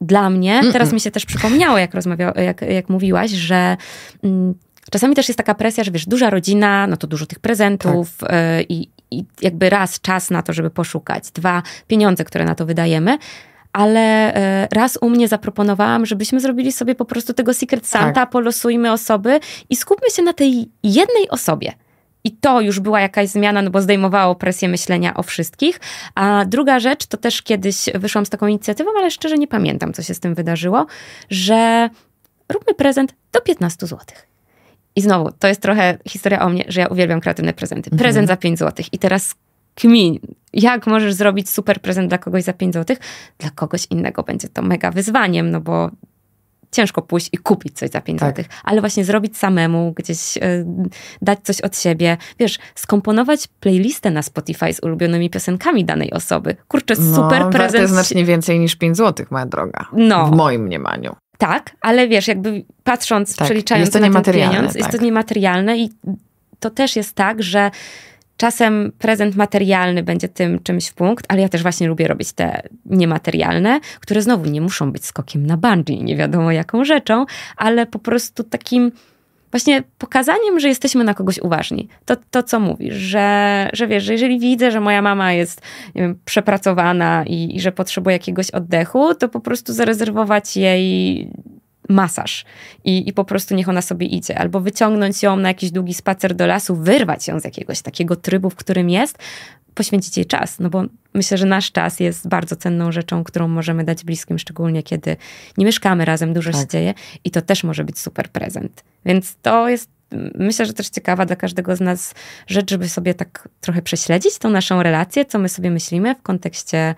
dla mnie, Mm-mm. teraz mi się też przypomniało, jak, rozmawia, jak, jak mówiłaś, że mm, czasami też jest taka presja, że wiesz, duża rodzina, no to dużo tych prezentów tak. y, i, i jakby raz czas na to, żeby poszukać, dwa pieniądze, które na to wydajemy ale e, raz u mnie zaproponowałam, żebyśmy zrobili sobie po prostu tego Secret Santa, tak. polosujmy osoby i skupmy się na tej jednej osobie. I to już była jakaś zmiana, no bo zdejmowało presję myślenia o wszystkich. A druga rzecz, to też kiedyś wyszłam z taką inicjatywą, ale szczerze nie pamiętam, co się z tym wydarzyło, że róbmy prezent do 15 zł. I znowu, to jest trochę historia o mnie, że ja uwielbiam kreatywne prezenty. Mhm. Prezent za 5 zł. I teraz kmin, jak możesz zrobić super prezent dla kogoś za 5 zł? Dla kogoś innego będzie to mega wyzwaniem, no bo ciężko pójść i kupić coś za 5 tak. zł, ale właśnie zrobić samemu, gdzieś y, dać coś od siebie. Wiesz, skomponować playlistę na Spotify z ulubionymi piosenkami danej osoby. Kurczę, no, super prezent. To jest znacznie więcej niż 5 zł, moja droga. No. W moim mniemaniu. Tak, ale wiesz, jakby patrząc, tak, przeliczając jest to na ten pieniądz, tak. jest to niematerialne i to też jest tak, że Czasem prezent materialny będzie tym czymś w punkt, ale ja też właśnie lubię robić te niematerialne, które znowu nie muszą być skokiem na bungee, nie wiadomo jaką rzeczą, ale po prostu takim właśnie pokazaniem, że jesteśmy na kogoś uważni. To, to co mówisz, że, że wiesz, że jeżeli widzę, że moja mama jest wiem, przepracowana i, i że potrzebuje jakiegoś oddechu, to po prostu zarezerwować jej masaż i, i po prostu niech ona sobie idzie. Albo wyciągnąć ją na jakiś długi spacer do lasu, wyrwać ją z jakiegoś takiego trybu, w którym jest, poświęcić jej czas, no bo myślę, że nasz czas jest bardzo cenną rzeczą, którą możemy dać bliskim, szczególnie kiedy nie mieszkamy razem, dużo tak. się dzieje i to też może być super prezent. Więc to jest myślę, że też ciekawa dla każdego z nas rzecz, żeby sobie tak trochę prześledzić tą naszą relację, co my sobie myślimy w kontekście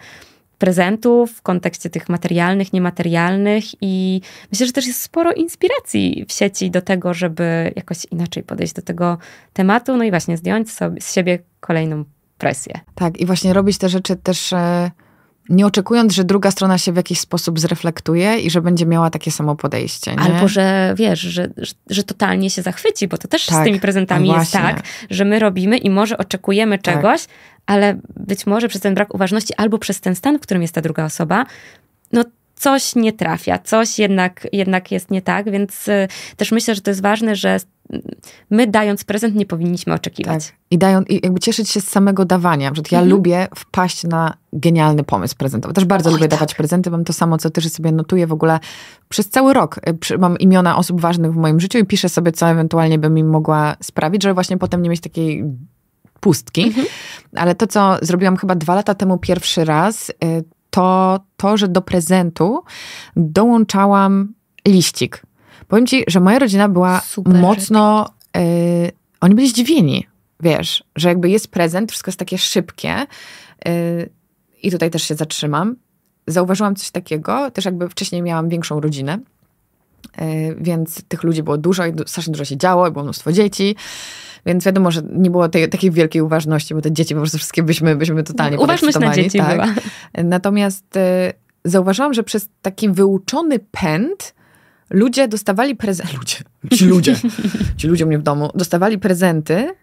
prezentów, w kontekście tych materialnych, niematerialnych i myślę, że też jest sporo inspiracji w sieci do tego, żeby jakoś inaczej podejść do tego tematu, no i właśnie zdjąć sobie, z siebie kolejną presję. Tak, i właśnie robić te rzeczy też e, nie oczekując, że druga strona się w jakiś sposób zreflektuje i że będzie miała takie samo podejście. Nie? Albo, że wiesz, że, że, że, totalnie się zachwyci, bo to też tak, z tymi prezentami jest tak, że my robimy i może oczekujemy tak. czegoś, ale być może przez ten brak uważności albo przez ten stan, w którym jest ta druga osoba, no coś nie trafia, coś jednak, jednak jest nie tak, więc y, też myślę, że to jest ważne, że my dając prezent nie powinniśmy oczekiwać. Tak. I, dają, I jakby cieszyć się z samego dawania. Że ja mhm. lubię wpaść na genialny pomysł prezentowy. Też bardzo Oj, lubię tak. dawać prezenty. Mam to samo, co ty, że sobie notuję w ogóle przez cały rok. Y, mam imiona osób ważnych w moim życiu i piszę sobie, co ewentualnie bym im mogła sprawić, żeby właśnie potem nie mieć takiej pustki. Mhm. Ale to, co zrobiłam chyba dwa lata temu pierwszy raz, y, to to, że do prezentu dołączałam liścik. Powiem ci, że moja rodzina była Super. mocno. Yy, oni byli zdziwieni, wiesz, że jakby jest prezent, wszystko jest takie szybkie. Yy, I tutaj też się zatrzymam. Zauważyłam coś takiego, też jakby wcześniej miałam większą rodzinę, yy, więc tych ludzi było dużo i strasznie dużo się działo, było mnóstwo dzieci. Więc wiadomo, że nie było tej, takiej wielkiej uważności, bo te dzieci po prostu wszystkie byśmy, byśmy totalnie Uważność na dzieci tak. była. Natomiast y, zauważyłam, że przez taki wyuczony pęd ludzie dostawali prezenty. Ludzie, ci ludzie, ci ludzie u mnie w domu dostawali prezenty.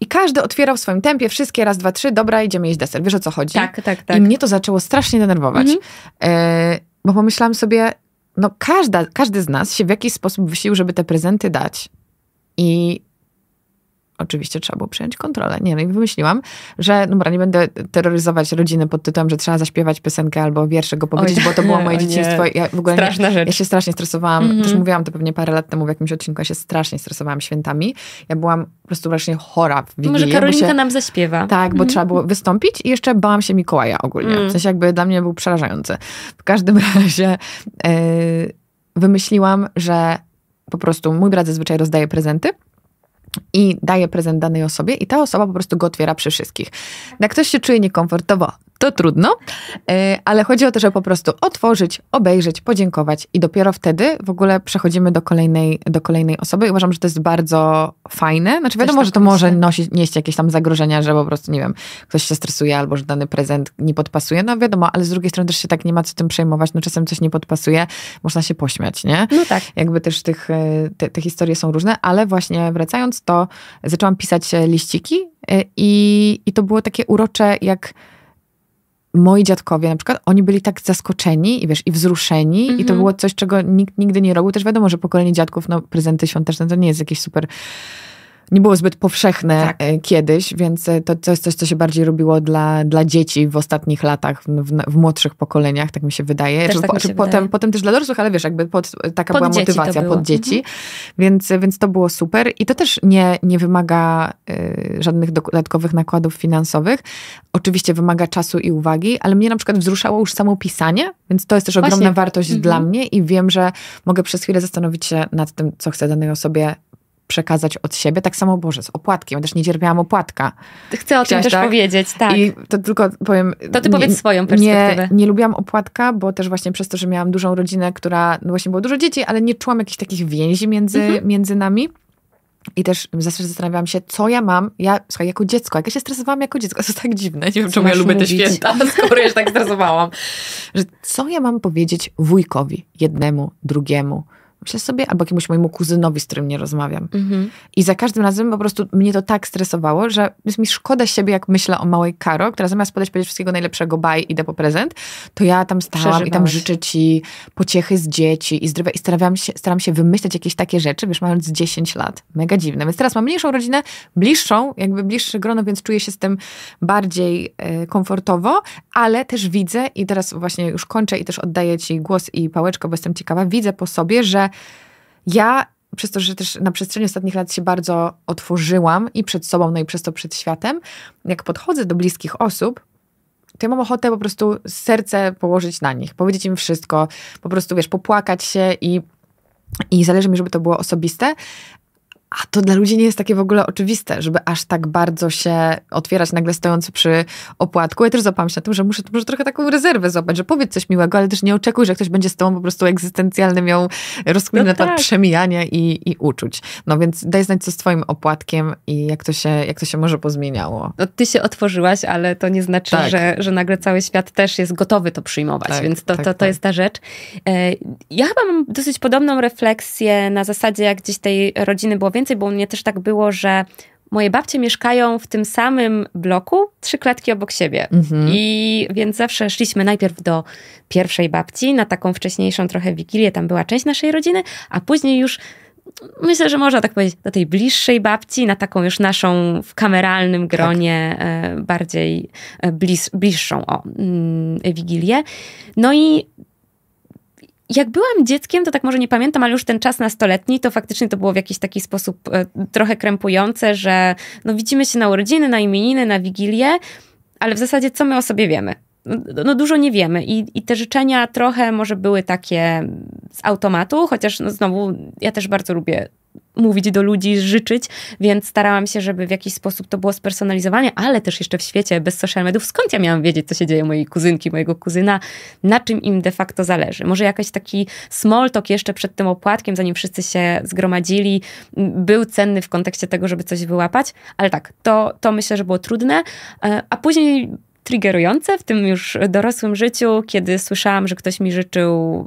I każdy otwierał w swoim tempie, wszystkie raz, dwa, trzy, dobra, idziemy jeść deser. Wiesz o co chodzi? Tak, tak, tak. I mnie to zaczęło strasznie denerwować. Mhm. E, bo pomyślałam sobie, no każda, każdy z nas się w jakiś sposób wysilił, żeby te prezenty dać. I oczywiście trzeba było przejąć kontrolę. Nie, no i wymyśliłam, że dobra, nie będę terroryzować rodziny pod tytułem, że trzeba zaśpiewać piosenkę albo wiersze go powiedzieć, bo to było moje dzieciństwo. Ja w ogóle Straszna nie, rzecz. Ja się strasznie stresowałam, mm -hmm. też mówiłam to pewnie parę lat temu w jakimś odcinku, ja się strasznie stresowałam świętami. Ja byłam po prostu właśnie chora w Wigilię. Może Karolinka się, nam zaśpiewa. Tak, bo mm -hmm. trzeba było wystąpić i jeszcze bałam się Mikołaja ogólnie. Mm. W sensie jakby dla mnie był przerażający. W każdym razie yy, wymyśliłam, że po prostu mój brat zazwyczaj rozdaje prezenty i daje prezent danej osobie i ta osoba po prostu go otwiera przy wszystkich. Jak ktoś się czuje niekomfortowo, to trudno, e, ale chodzi o to, żeby po prostu otworzyć, obejrzeć, podziękować i dopiero wtedy w ogóle przechodzimy do kolejnej, do kolejnej osoby. I uważam, że to jest bardzo fajne. Znaczy wiadomo, tak że to myślę. może nosić, nieść jakieś tam zagrożenia, że po prostu, nie wiem, ktoś się stresuje albo że dany prezent nie podpasuje. No wiadomo, ale z drugiej strony też się tak nie ma co tym przejmować. No czasem coś nie podpasuje, można się pośmiać, nie? No tak. Jakby też tych, e, te, te historie są różne, ale właśnie wracając, to zaczęłam pisać liściki e, i, i to było takie urocze, jak moi dziadkowie na przykład, oni byli tak zaskoczeni i wiesz, i wzruszeni mm -hmm. i to mhm. było coś, czego nikt nigdy nie robił. Też wiadomo, że pokolenie dziadków, no prezenty świąteczne to nie jest jakieś super nie było zbyt powszechne tak. E, kiedyś, więc e, to, to jest coś, co się bardziej robiło dla, dla dzieci w ostatnich latach, w, w młodszych pokoleniach, tak mi się wydaje. Też tak po, się potem, wydaje. potem też dla dorosłych, ale wiesz, jakby pod, taka pod była motywacja pod dzieci, mhm. więc, więc to było super i to też nie, nie wymaga y, żadnych dodatkowych nakładów finansowych. Oczywiście wymaga czasu i uwagi, ale mnie na przykład wzruszało już samo pisanie, więc to jest też ogromna Właśnie. wartość mhm. dla mnie i wiem, że mogę przez chwilę zastanowić się nad tym, co chcę danej osobie przekazać od siebie. Tak samo, Boże, z opłatkiem. Ja też nie cierpiałam opłatka. Chcę o tym też tak? powiedzieć, tak. I to tylko powiem... To ty nie, powiedz swoją perspektywę. Nie, nie lubiłam opłatka, bo też właśnie przez to, że miałam dużą rodzinę, która, no właśnie było dużo dzieci, ale nie czułam jakichś takich więzi między, mhm. między nami. I też zawsze zastanawiałam się, co ja mam. Ja, słuchaj, jako dziecko, jak ja się stresowałam jako dziecko, to jest tak dziwne. Nie wiem, czemu ja lubię mówić? te święta, skoro ja się tak stresowałam. Że co ja mam powiedzieć wujkowi, jednemu, drugiemu, myślę sobie, albo jakiemuś mojemu kuzynowi, z którym nie rozmawiam. Mhm. I za każdym razem po prostu mnie to tak stresowało, że jest mi szkoda siebie, jak myślę o małej Karo, która zamiast podać powiedzieć wszystkiego najlepszego, baj, idę po prezent, to ja tam stałam i tam życzę ci pociechy z dzieci i zdrowia i staram się, staram się wymyśleć jakieś takie rzeczy, wiesz, mając 10 lat. Mega dziwne. Więc teraz mam mniejszą rodzinę, bliższą, jakby bliższe grono, więc czuję się z tym bardziej e, komfortowo, ale też widzę i teraz właśnie już kończę i też oddaję ci głos i pałeczkę, bo jestem ciekawa, widzę po sobie, że ja przez to, że też na przestrzeni ostatnich lat się bardzo otworzyłam i przed sobą, no i przez to przed światem, jak podchodzę do bliskich osób, to ja mam ochotę po prostu serce położyć na nich, powiedzieć im wszystko, po prostu, wiesz, popłakać się i i zależy mi, żeby to było osobiste, a to dla ludzi nie jest takie w ogóle oczywiste, żeby aż tak bardzo się otwierać nagle stojąc przy opłatku. Ja też złapałam się na tym, że muszę może trochę taką rezerwę złapać, że powiedz coś miłego, ale też nie oczekuj, że ktoś będzie z tobą po prostu egzystencjalny miał rozkmin no na tak. przemijania i, i uczuć. No więc daj znać, co z twoim opłatkiem i jak to się, jak to się może pozmieniało. No, ty się otworzyłaś, ale to nie znaczy, tak. że, że nagle cały świat też jest gotowy to przyjmować, tak, więc to, tak, to, to, to tak. jest ta rzecz. E, ja chyba mam dosyć podobną refleksję na zasadzie, jak gdzieś tej rodziny było więcej, więcej, bo u mnie też tak było, że moje babcie mieszkają w tym samym bloku, trzy klatki obok siebie. Mhm. I więc zawsze szliśmy najpierw do pierwszej babci, na taką wcześniejszą trochę wigilię, tam była część naszej rodziny, a później już myślę, że można tak powiedzieć, do tej bliższej babci, na taką już naszą w kameralnym gronie tak. bardziej e, bliż, bliższą o, mm, wigilię. No i jak byłam dzieckiem, to tak może nie pamiętam, ale już ten czas nastoletni, to faktycznie to było w jakiś taki sposób e, trochę krępujące, że no widzimy się na urodziny, na imieniny, na wigilię, ale w zasadzie co my o sobie wiemy? No, no dużo nie wiemy I, i te życzenia trochę może były takie z automatu, chociaż no znowu ja też bardzo lubię mówić do ludzi, życzyć, więc starałam się, żeby w jakiś sposób to było spersonalizowane, ale też jeszcze w świecie bez social mediów, skąd ja miałam wiedzieć, co się dzieje mojej kuzynki, mojego kuzyna, na czym im de facto zależy. Może jakiś taki small talk jeszcze przed tym opłatkiem, zanim wszyscy się zgromadzili, był cenny w kontekście tego, żeby coś wyłapać, ale tak, to, to myślę, że było trudne, e, a później triggerujące w tym już dorosłym życiu, kiedy słyszałam, że ktoś mi życzył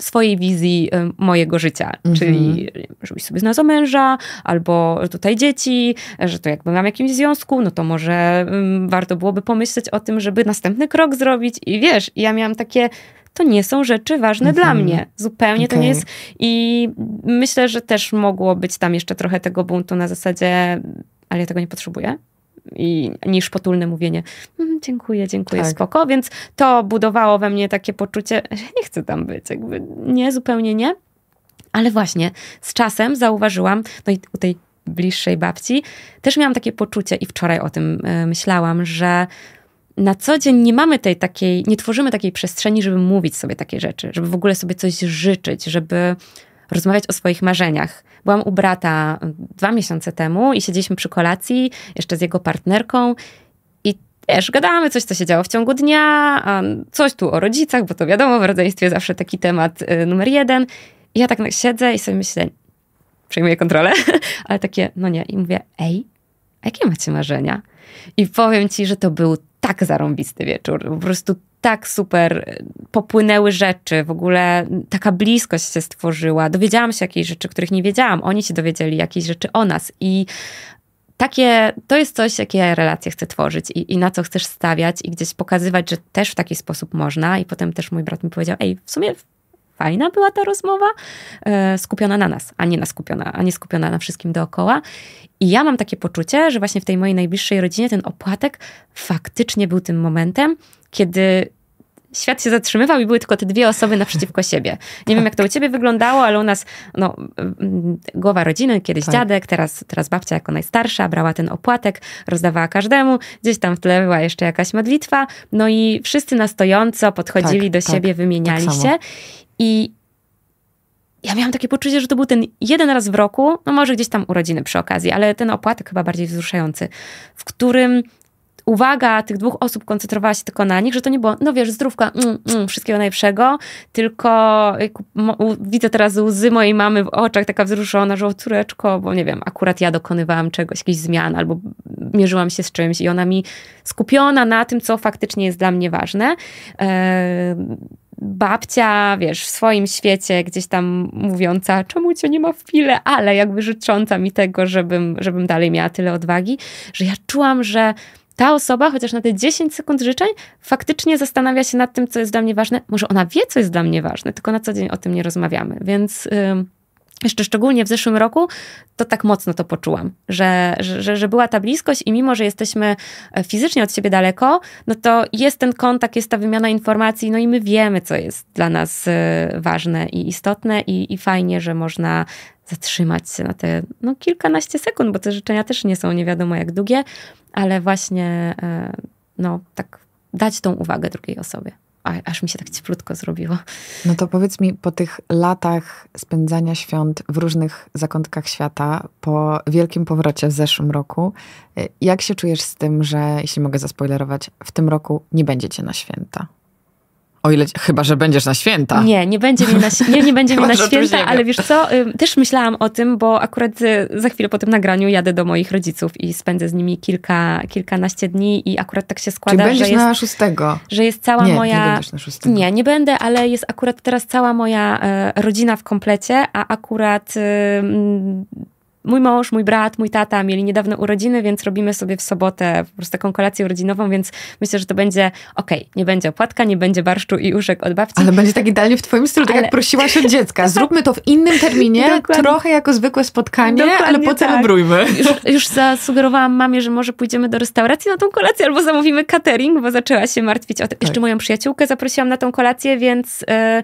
swojej wizji mojego życia, mhm. czyli żebyś sobie znalazł męża, albo tutaj dzieci, że to jakby mam jakimś związku, no to może warto byłoby pomyśleć o tym, żeby następny krok zrobić i wiesz, ja miałam takie to nie są rzeczy ważne mhm. dla mnie. Zupełnie okay. to nie jest. I myślę, że też mogło być tam jeszcze trochę tego buntu na zasadzie, ale ja tego nie potrzebuję i, niż potulne mówienie mm, dziękuję, dziękuję, tak. spoko. Więc to budowało we mnie takie poczucie, że nie chcę tam być. Jakby nie, zupełnie nie. Ale właśnie z czasem zauważyłam, no i u tej bliższej babci też miałam takie poczucie i wczoraj o tym e, myślałam, że na co dzień nie mamy tej takiej, nie tworzymy takiej przestrzeni, żeby mówić sobie takie rzeczy, żeby w ogóle sobie coś życzyć, żeby rozmawiać o swoich marzeniach. Byłam u brata dwa miesiące temu i siedzieliśmy przy kolacji jeszcze z jego partnerką wiesz, gadamy coś, co się działo w ciągu dnia, coś tu o rodzicach, bo to wiadomo, w rodzeństwie zawsze taki temat y, numer jeden. I ja tak siedzę i sobie myślę, przejmuję kontrolę, ale takie, no nie, i mówię, ej, jakie macie marzenia? I powiem ci, że to był tak zarąbisty wieczór. Po prostu tak super popłynęły rzeczy, w ogóle taka bliskość się stworzyła. Dowiedziałam się jakichś rzeczy, których nie wiedziałam. Oni się dowiedzieli jakieś rzeczy o nas i takie, to jest coś, jakie relacje chcę tworzyć i, i, na co chcesz stawiać i gdzieś pokazywać, że też w taki sposób można. I potem też mój brat mi powiedział, ej, w sumie fajna była ta rozmowa, e, skupiona na nas, a nie, na skupiona, a nie skupiona na wszystkim dookoła. I ja mam takie poczucie, że właśnie w tej mojej najbliższej rodzinie ten opłatek faktycznie był tym momentem, kiedy świat się zatrzymywał i były tylko te dwie osoby naprzeciwko siebie. Nie wiem, jak to u ciebie wyglądało, ale u nas no, mm, głowa rodziny, kiedyś tak. dziadek, teraz, teraz babcia jako najstarsza, brała ten opłatek, rozdawała każdemu, gdzieś tam w tle była jeszcze jakaś modlitwa, no i wszyscy na stojąco podchodzili tak, do tak, siebie, wymieniali tak się i ja miałam takie poczucie, że to był ten jeden raz w roku, no może gdzieś tam urodziny przy okazji, ale ten opłatek chyba bardziej wzruszający, w którym uwaga tych dwóch osób koncentrowała się tylko na nich, że to nie było, no wiesz, zdrówka, mm, mm, wszystkiego najlepszego, tylko widzę teraz łzy mojej mamy w oczach, taka wzruszona, że o córeczko, bo nie wiem, akurat ja dokonywałam czegoś, jakichś zmian, albo mierzyłam się z czymś i ona mi skupiona na tym, co faktycznie jest dla mnie ważne. babcia, wiesz, w swoim świecie gdzieś tam mówiąca, czemu cię nie ma w pile, ale jakby życząca mi tego, żebym, żebym dalej miała tyle odwagi, że ja czułam, że ta osoba, chociaż na te 10 sekund życzeń, faktycznie zastanawia się nad tym, co jest dla mnie ważne. Może ona wie, co jest dla mnie ważne, tylko na co dzień o tym nie rozmawiamy. Więc. Yy, jeszcze szczególnie w zeszłym roku, to tak mocno to poczułam, że, że, że była ta bliskość i mimo, że jesteśmy e, fizycznie od siebie daleko, no to jest ten kontakt, jest ta wymiana informacji, no i my wiemy, co jest dla nas e, ważne i istotne i, i fajnie, że można zatrzymać się na te no, kilkanaście sekund, bo te życzenia też nie są nie wiadomo jak długie, ale właśnie e, no tak dać tą uwagę drugiej osobie aż mi się tak cieplutko zrobiło. No to powiedz mi, po tych latach spędzania świąt w różnych zakątkach świata, po wielkim powrocie w zeszłym roku, y, jak się czujesz z tym, że, jeśli mogę zaspoilerować, w tym roku nie będziecie na święta? O ile, chyba, że będziesz na święta. Nie, nie będzie mnie na, nie, nie będzie mnie na święta, ale wiesz co, też myślałam o tym, bo akurat y, za chwilę po tym nagraniu jadę do moich rodziców i spędzę z nimi kilka, kilkanaście dni i akurat tak się składa, Czy będziesz że jest, na szóstego? że jest cała nie, moja... Nie, będziesz na szóstego. Nie, nie będę, ale jest akurat teraz cała moja e, rodzina w komplecie, a akurat mój mąż, mój brat, mój tata mieli niedawno urodziny, więc robimy sobie w sobotę po prostu taką kolację urodzinową, więc myślę, że to będzie okej, okay, nie będzie opłatka, nie będzie barszczu i uszek od babci. Ale będzie tak idealnie w twoim stylu, tak ale... jak prosiłaś od dziecka. Zróbmy to w innym terminie, Dokładnie. trochę jako zwykłe spotkanie, Dokładnie ale pocelebrujmy. Tak. Już, już zasugerowałam mamie, że może pójdziemy do restauracji na tą kolację albo zamówimy catering, bo zaczęła się martwić o to. Jeszcze tak. moją przyjaciółkę zaprosiłam na tą kolację, więc... Yy,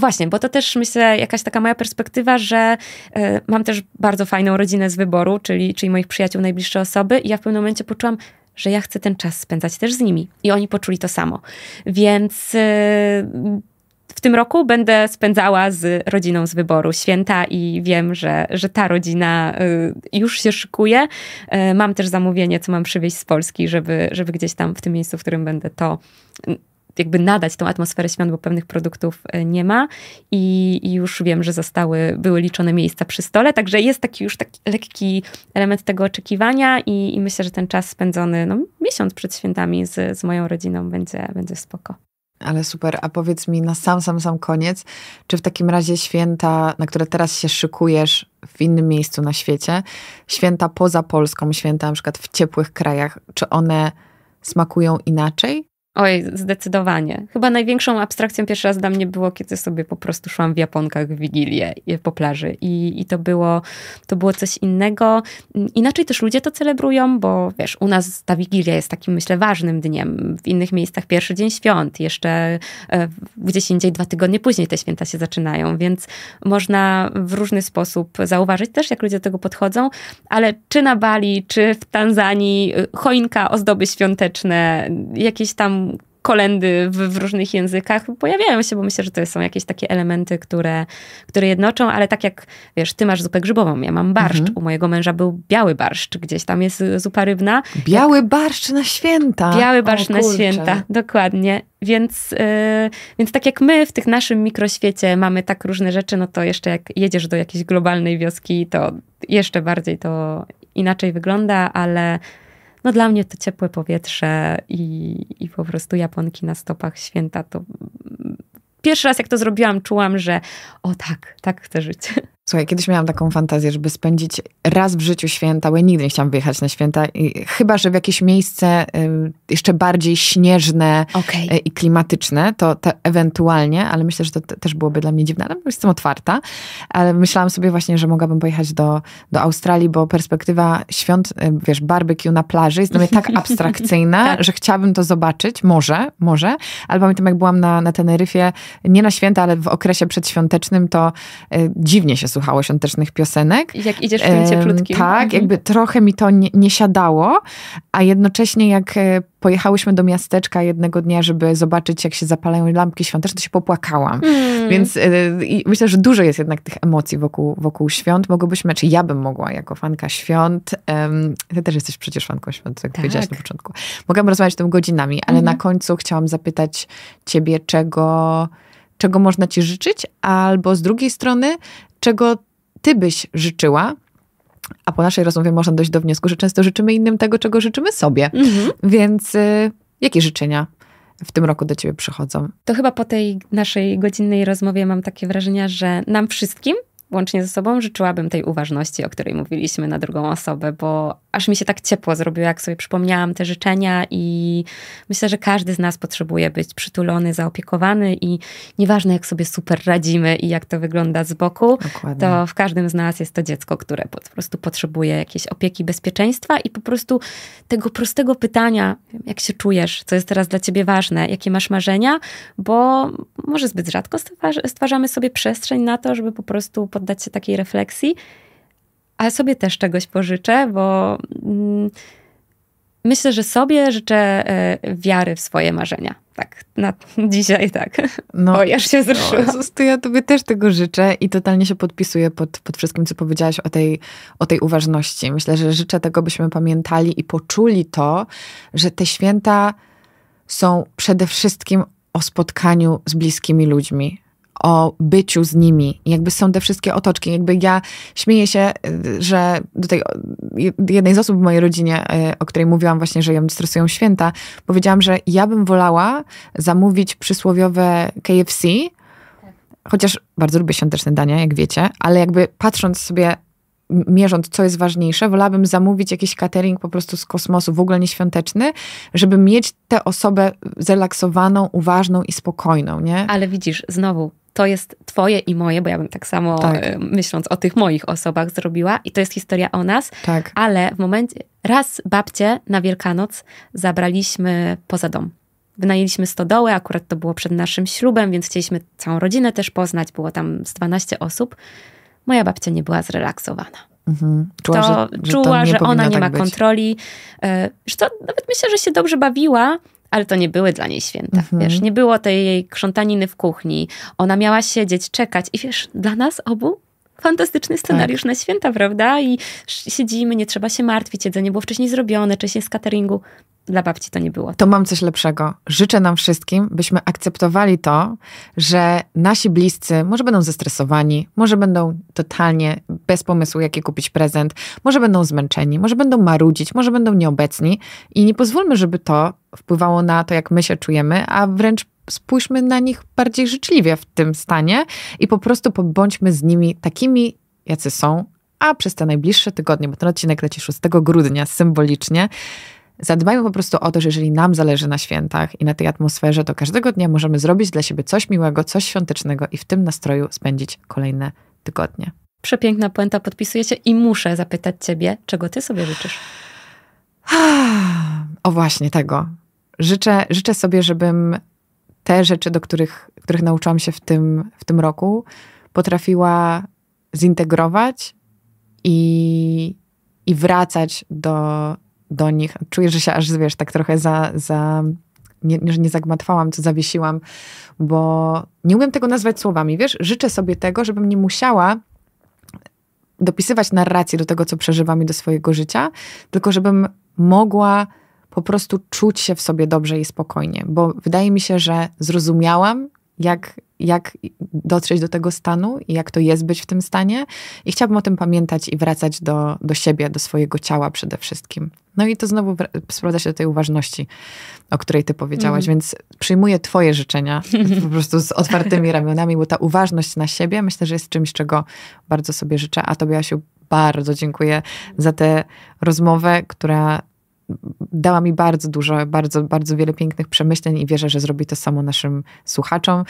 właśnie, bo to też myślę jakaś taka moja perspektywa, że y, mam też bardzo fajną rodzinę z wyboru, czyli, czyli moich przyjaciół, najbliższe osoby i ja w pewnym momencie poczułam, że ja chcę ten czas spędzać też z nimi. I oni poczuli to samo. Więc y, w tym roku będę spędzała z rodziną z wyboru święta i wiem, że, że ta rodzina y, już się szykuje. Mam też zamówienie, co mam przywieźć z Polski, żeby, żeby gdzieś tam w tym miejscu, w którym będę to jakby nadać tą atmosferę świąt, bo pewnych produktów e, nie ma i, i, już wiem, że zostały, były liczone miejsca przy stole, także jest taki już taki lekki element tego oczekiwania i, i myślę, że ten czas spędzony no, miesiąc przed świętami z, z moją rodziną będzie, będzie spoko. Ale super, a powiedz mi na sam, sam, sam koniec, czy w takim razie święta, na które teraz się szykujesz w innym miejscu na świecie, święta poza Polską, święta na przykład w ciepłych krajach, czy one smakują inaczej? Oj, zdecydowanie. Chyba największą abstrakcją pierwszy raz dla mnie było, kiedy sobie po prostu szłam w japonkach w Wigilię po plaży i, i to, było, to było coś innego. Inaczej też ludzie to celebrują, bo wiesz, u nas ta Wigilia jest takim, myślę, ważnym dniem. W innych miejscach pierwszy dzień świąt, jeszcze e, gdzieś indziej dwa tygodnie później te święta się zaczynają, więc można w różny sposób zauważyć też, jak ludzie do tego podchodzą, ale czy na Bali, czy w Tanzanii, e, choinka, ozdoby świąteczne, jakieś tam kolendy w, w, różnych językach pojawiają się, bo myślę, że to są jakieś takie elementy, które, które jednoczą, ale tak jak, wiesz, ty masz zupę grzybową, ja mam barszcz, mhm. u mojego męża był biały barszcz, gdzieś tam jest zupa rybna. Biały jak... barszcz na święta. Biały barszcz o, na święta, dokładnie. Więc, yy, więc tak jak my w tych naszym mikroświecie mamy tak różne rzeczy, no to jeszcze jak jedziesz do jakiejś globalnej wioski, to jeszcze bardziej to inaczej wygląda, ale no dla mnie to ciepłe powietrze i, i po prostu Japonki na stopach święta to pierwszy raz jak to zrobiłam, czułam, że o tak, tak chcę żyć. Słuchaj, kiedyś miałam taką fantazję, żeby spędzić raz w życiu święta, bo ja nigdy nie chciałam wyjechać na święta, I chyba że w jakieś miejsce y, jeszcze bardziej śnieżne okay. y, i klimatyczne, to, to, ewentualnie, ale myślę, że to też byłoby dla mnie dziwne, ale jestem otwarta. Ale myślałam sobie właśnie, że mogłabym pojechać do, do Australii, bo perspektywa świąt, y, wiesz, barbecue na plaży jest dla mnie tak abstrakcyjna, tak. że chciałabym to zobaczyć, może, może, ale pamiętam jak byłam na, na Teneryfie, nie na święta, ale w okresie przedświątecznym, to y, dziwnie się słucha słuchało świątecznych piosenek. Jak idziesz w tym cieplutkim. Tak, mhm. jakby trochę mi to nie, nie siadało, a jednocześnie jak e, pojechałyśmy do miasteczka jednego dnia, żeby zobaczyć, jak się zapalają lampki świąteczne, to się popłakałam. Mm. Więc y, myślę, że dużo jest jednak tych emocji wokół, wokół świąt. Mogłybyśmy, czy ja bym mogła jako fanka świąt, um, ty też jesteś przecież fanką świąt, jak tak. powiedziałaś na początku. Mogłabym rozmawiać tym godzinami, ale mm na końcu chciałam zapytać ciebie, czego czego można ci życzyć, albo z drugiej strony, czego ty byś życzyła, a po naszej rozmowie można dojść do wniosku, że często życzymy innym tego, czego życzymy sobie. Mhm. Więc y, jakie życzenia w tym roku do ciebie przychodzą? To chyba po tej naszej godzinnej rozmowie mam takie wrażenie, że nam wszystkim łącznie ze sobą życzyłabym tej uważności, o której mówiliśmy na drugą osobę, bo aż mi się tak ciepło zrobiło, jak sobie przypomniałam te życzenia i myślę, że każdy z nas potrzebuje być przytulony, zaopiekowany i nieważne jak sobie super radzimy i jak to wygląda z boku, Dokładnie. to w każdym z nas jest to dziecko, które po prostu potrzebuje jakiejś opieki, bezpieczeństwa i po prostu tego prostego pytania, jak się czujesz, co jest teraz dla ciebie ważne, jakie masz marzenia, bo może zbyt rzadko stwarzamy sobie przestrzeń na to, żeby po prostu poddać się takiej refleksji ale sobie też czegoś pożyczę, bo mm, myślę, że sobie życzę e, wiary w swoje marzenia. Tak, na dzisiaj tak. No, o, ja się zruszyłam. No, to ja tobie też tego życzę i totalnie się podpisuję pod, pod wszystkim, co powiedziałaś o tej, o tej uważności. Myślę, że życzę tego, byśmy pamiętali i poczuli to, że te święta są przede wszystkim o spotkaniu z bliskimi ludźmi o byciu z nimi. Jakby są te wszystkie otoczki. Jakby ja śmieję się, że do tej jednej z osób w mojej rodzinie, e, o której mówiłam właśnie, że ją stresują święta, powiedziałam, że ja bym wolała zamówić przysłowiowe KFC, chociaż bardzo lubię świąteczne dania, jak wiecie, ale jakby patrząc sobie mierząc, co jest ważniejsze, wolałabym zamówić jakiś catering po prostu z kosmosu, w ogóle nieświąteczny, żeby mieć tę osobę zrelaksowaną, uważną i spokojną, nie? Ale widzisz, znowu, to jest twoje i moje, bo ja bym tak samo tak. E, myśląc o tych moich osobach zrobiła i to jest historia o nas, tak. ale w momencie, raz babcie na Wielkanoc zabraliśmy poza dom. Wynajęliśmy stodołę, akurat to było przed naszym ślubem, więc chcieliśmy całą rodzinę też poznać, było tam z 12 osób. Moja babcia nie była zrelaksowana. Mhm. Czuła, to, że, że, czuła, że ona nie tak ma być. kontroli. E, że to nawet myślę, że się dobrze bawiła, ale to nie były dla niej święta, mhm. wiesz, nie było tej jej krzątaniny w kuchni, ona miała siedzieć, czekać i wiesz, dla nas obu fantastyczny scenariusz tak. na święta, prawda? I siedzimy, nie trzeba się martwić, jedzenie było wcześniej zrobione, wcześniej z cateringu. Dla babci to nie było. To mam coś lepszego. Życzę nam wszystkim, byśmy akceptowali to, że nasi bliscy może będą zestresowani, może będą totalnie bez pomysłu, jaki kupić prezent, może będą zmęczeni, może będą marudzić, może będą nieobecni i nie pozwólmy, żeby to wpływało na to, jak my się czujemy, a wręcz spójrzmy na nich bardziej życzliwie w tym stanie i po prostu pobądźmy z nimi takimi, jacy są, a przez te najbliższe tygodnie, bo ten odcinek leci 6 grudnia symbolicznie, zadbajmy po prostu o to, że jeżeli nam zależy na świętach i na tej atmosferze, to każdego dnia możemy zrobić dla siebie coś miłego, coś świątecznego i w tym nastroju spędzić kolejne tygodnie. Przepiękna puenta, podpisuję się i muszę zapytać ciebie, czego ty sobie życzysz? O właśnie tego. Życzę, życzę sobie, żebym te rzeczy, do których, których nauczyłam się w tym, w tym roku, potrafiła zintegrować i, i wracać do, do nich. Czuję, że się aż, wiesz, tak trochę za, za nie, nie zagmatwałam, co zawiesiłam, bo nie umiem tego nazwać słowami, wiesz? Życzę sobie tego, żebym nie musiała dopisywać narracji do tego, co przeżywam i do swojego życia, tylko żebym mogła po prostu czuć się w sobie dobrze i spokojnie, bo wydaje mi się, że zrozumiałam, jak, jak dotrzeć do tego stanu i jak to jest być w tym stanie. I chciałabym o tym pamiętać i wracać do, do siebie, do swojego ciała przede wszystkim. No i to znowu sprowadza się do tej uważności, o której ty powiedziałaś, mm. więc przyjmuję twoje życzenia po prostu z otwartymi ramionami, bo ta uważność na siebie myślę, że jest czymś, czego bardzo sobie życzę. A tobie, Asiu, bardzo dziękuję za tę rozmowę, która dała mi bardzo dużo, bardzo, bardzo wiele pięknych przemyśleń i wierzę, że zrobi to samo naszym słuchaczom.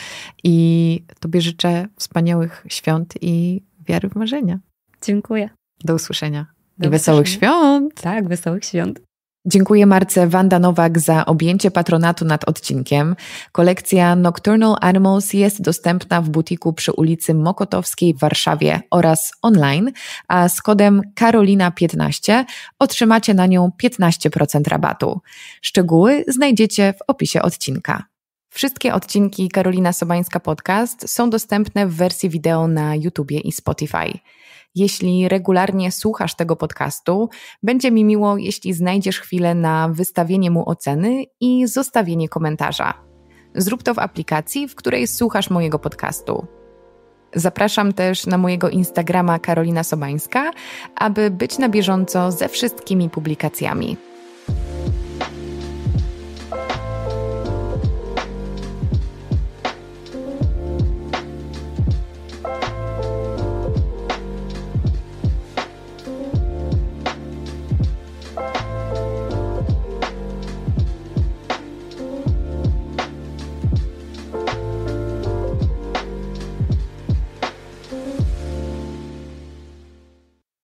I Tobie życzę wspaniałych świąt i wiary w marzenia. Dziękuję. Do usłyszenia. Do I wesołych świąt. Tak, wesołych świąt. Dziękuję Marce Wanda Nowak za objęcie patronatu nad odcinkiem. Kolekcja Nocturnal Animals jest dostępna w butiku przy ulicy Mokotowskiej w Warszawie oraz online, a z kodem Karolina15 otrzymacie na nią 15% rabatu. Szczegóły znajdziecie w opisie odcinka. Wszystkie odcinki Karolina Sobańska Podcast są dostępne w wersji wideo na YouTubie i Spotify. Jeśli regularnie słuchasz tego podcastu, będzie mi miło, jeśli znajdziesz chwilę na wystawienie mu oceny i zostawienie komentarza. Zrób to w aplikacji, w której słuchasz mojego podcastu. Zapraszam też na mojego Instagrama Karolina Sobańska, aby być na bieżąco ze wszystkimi publikacjami.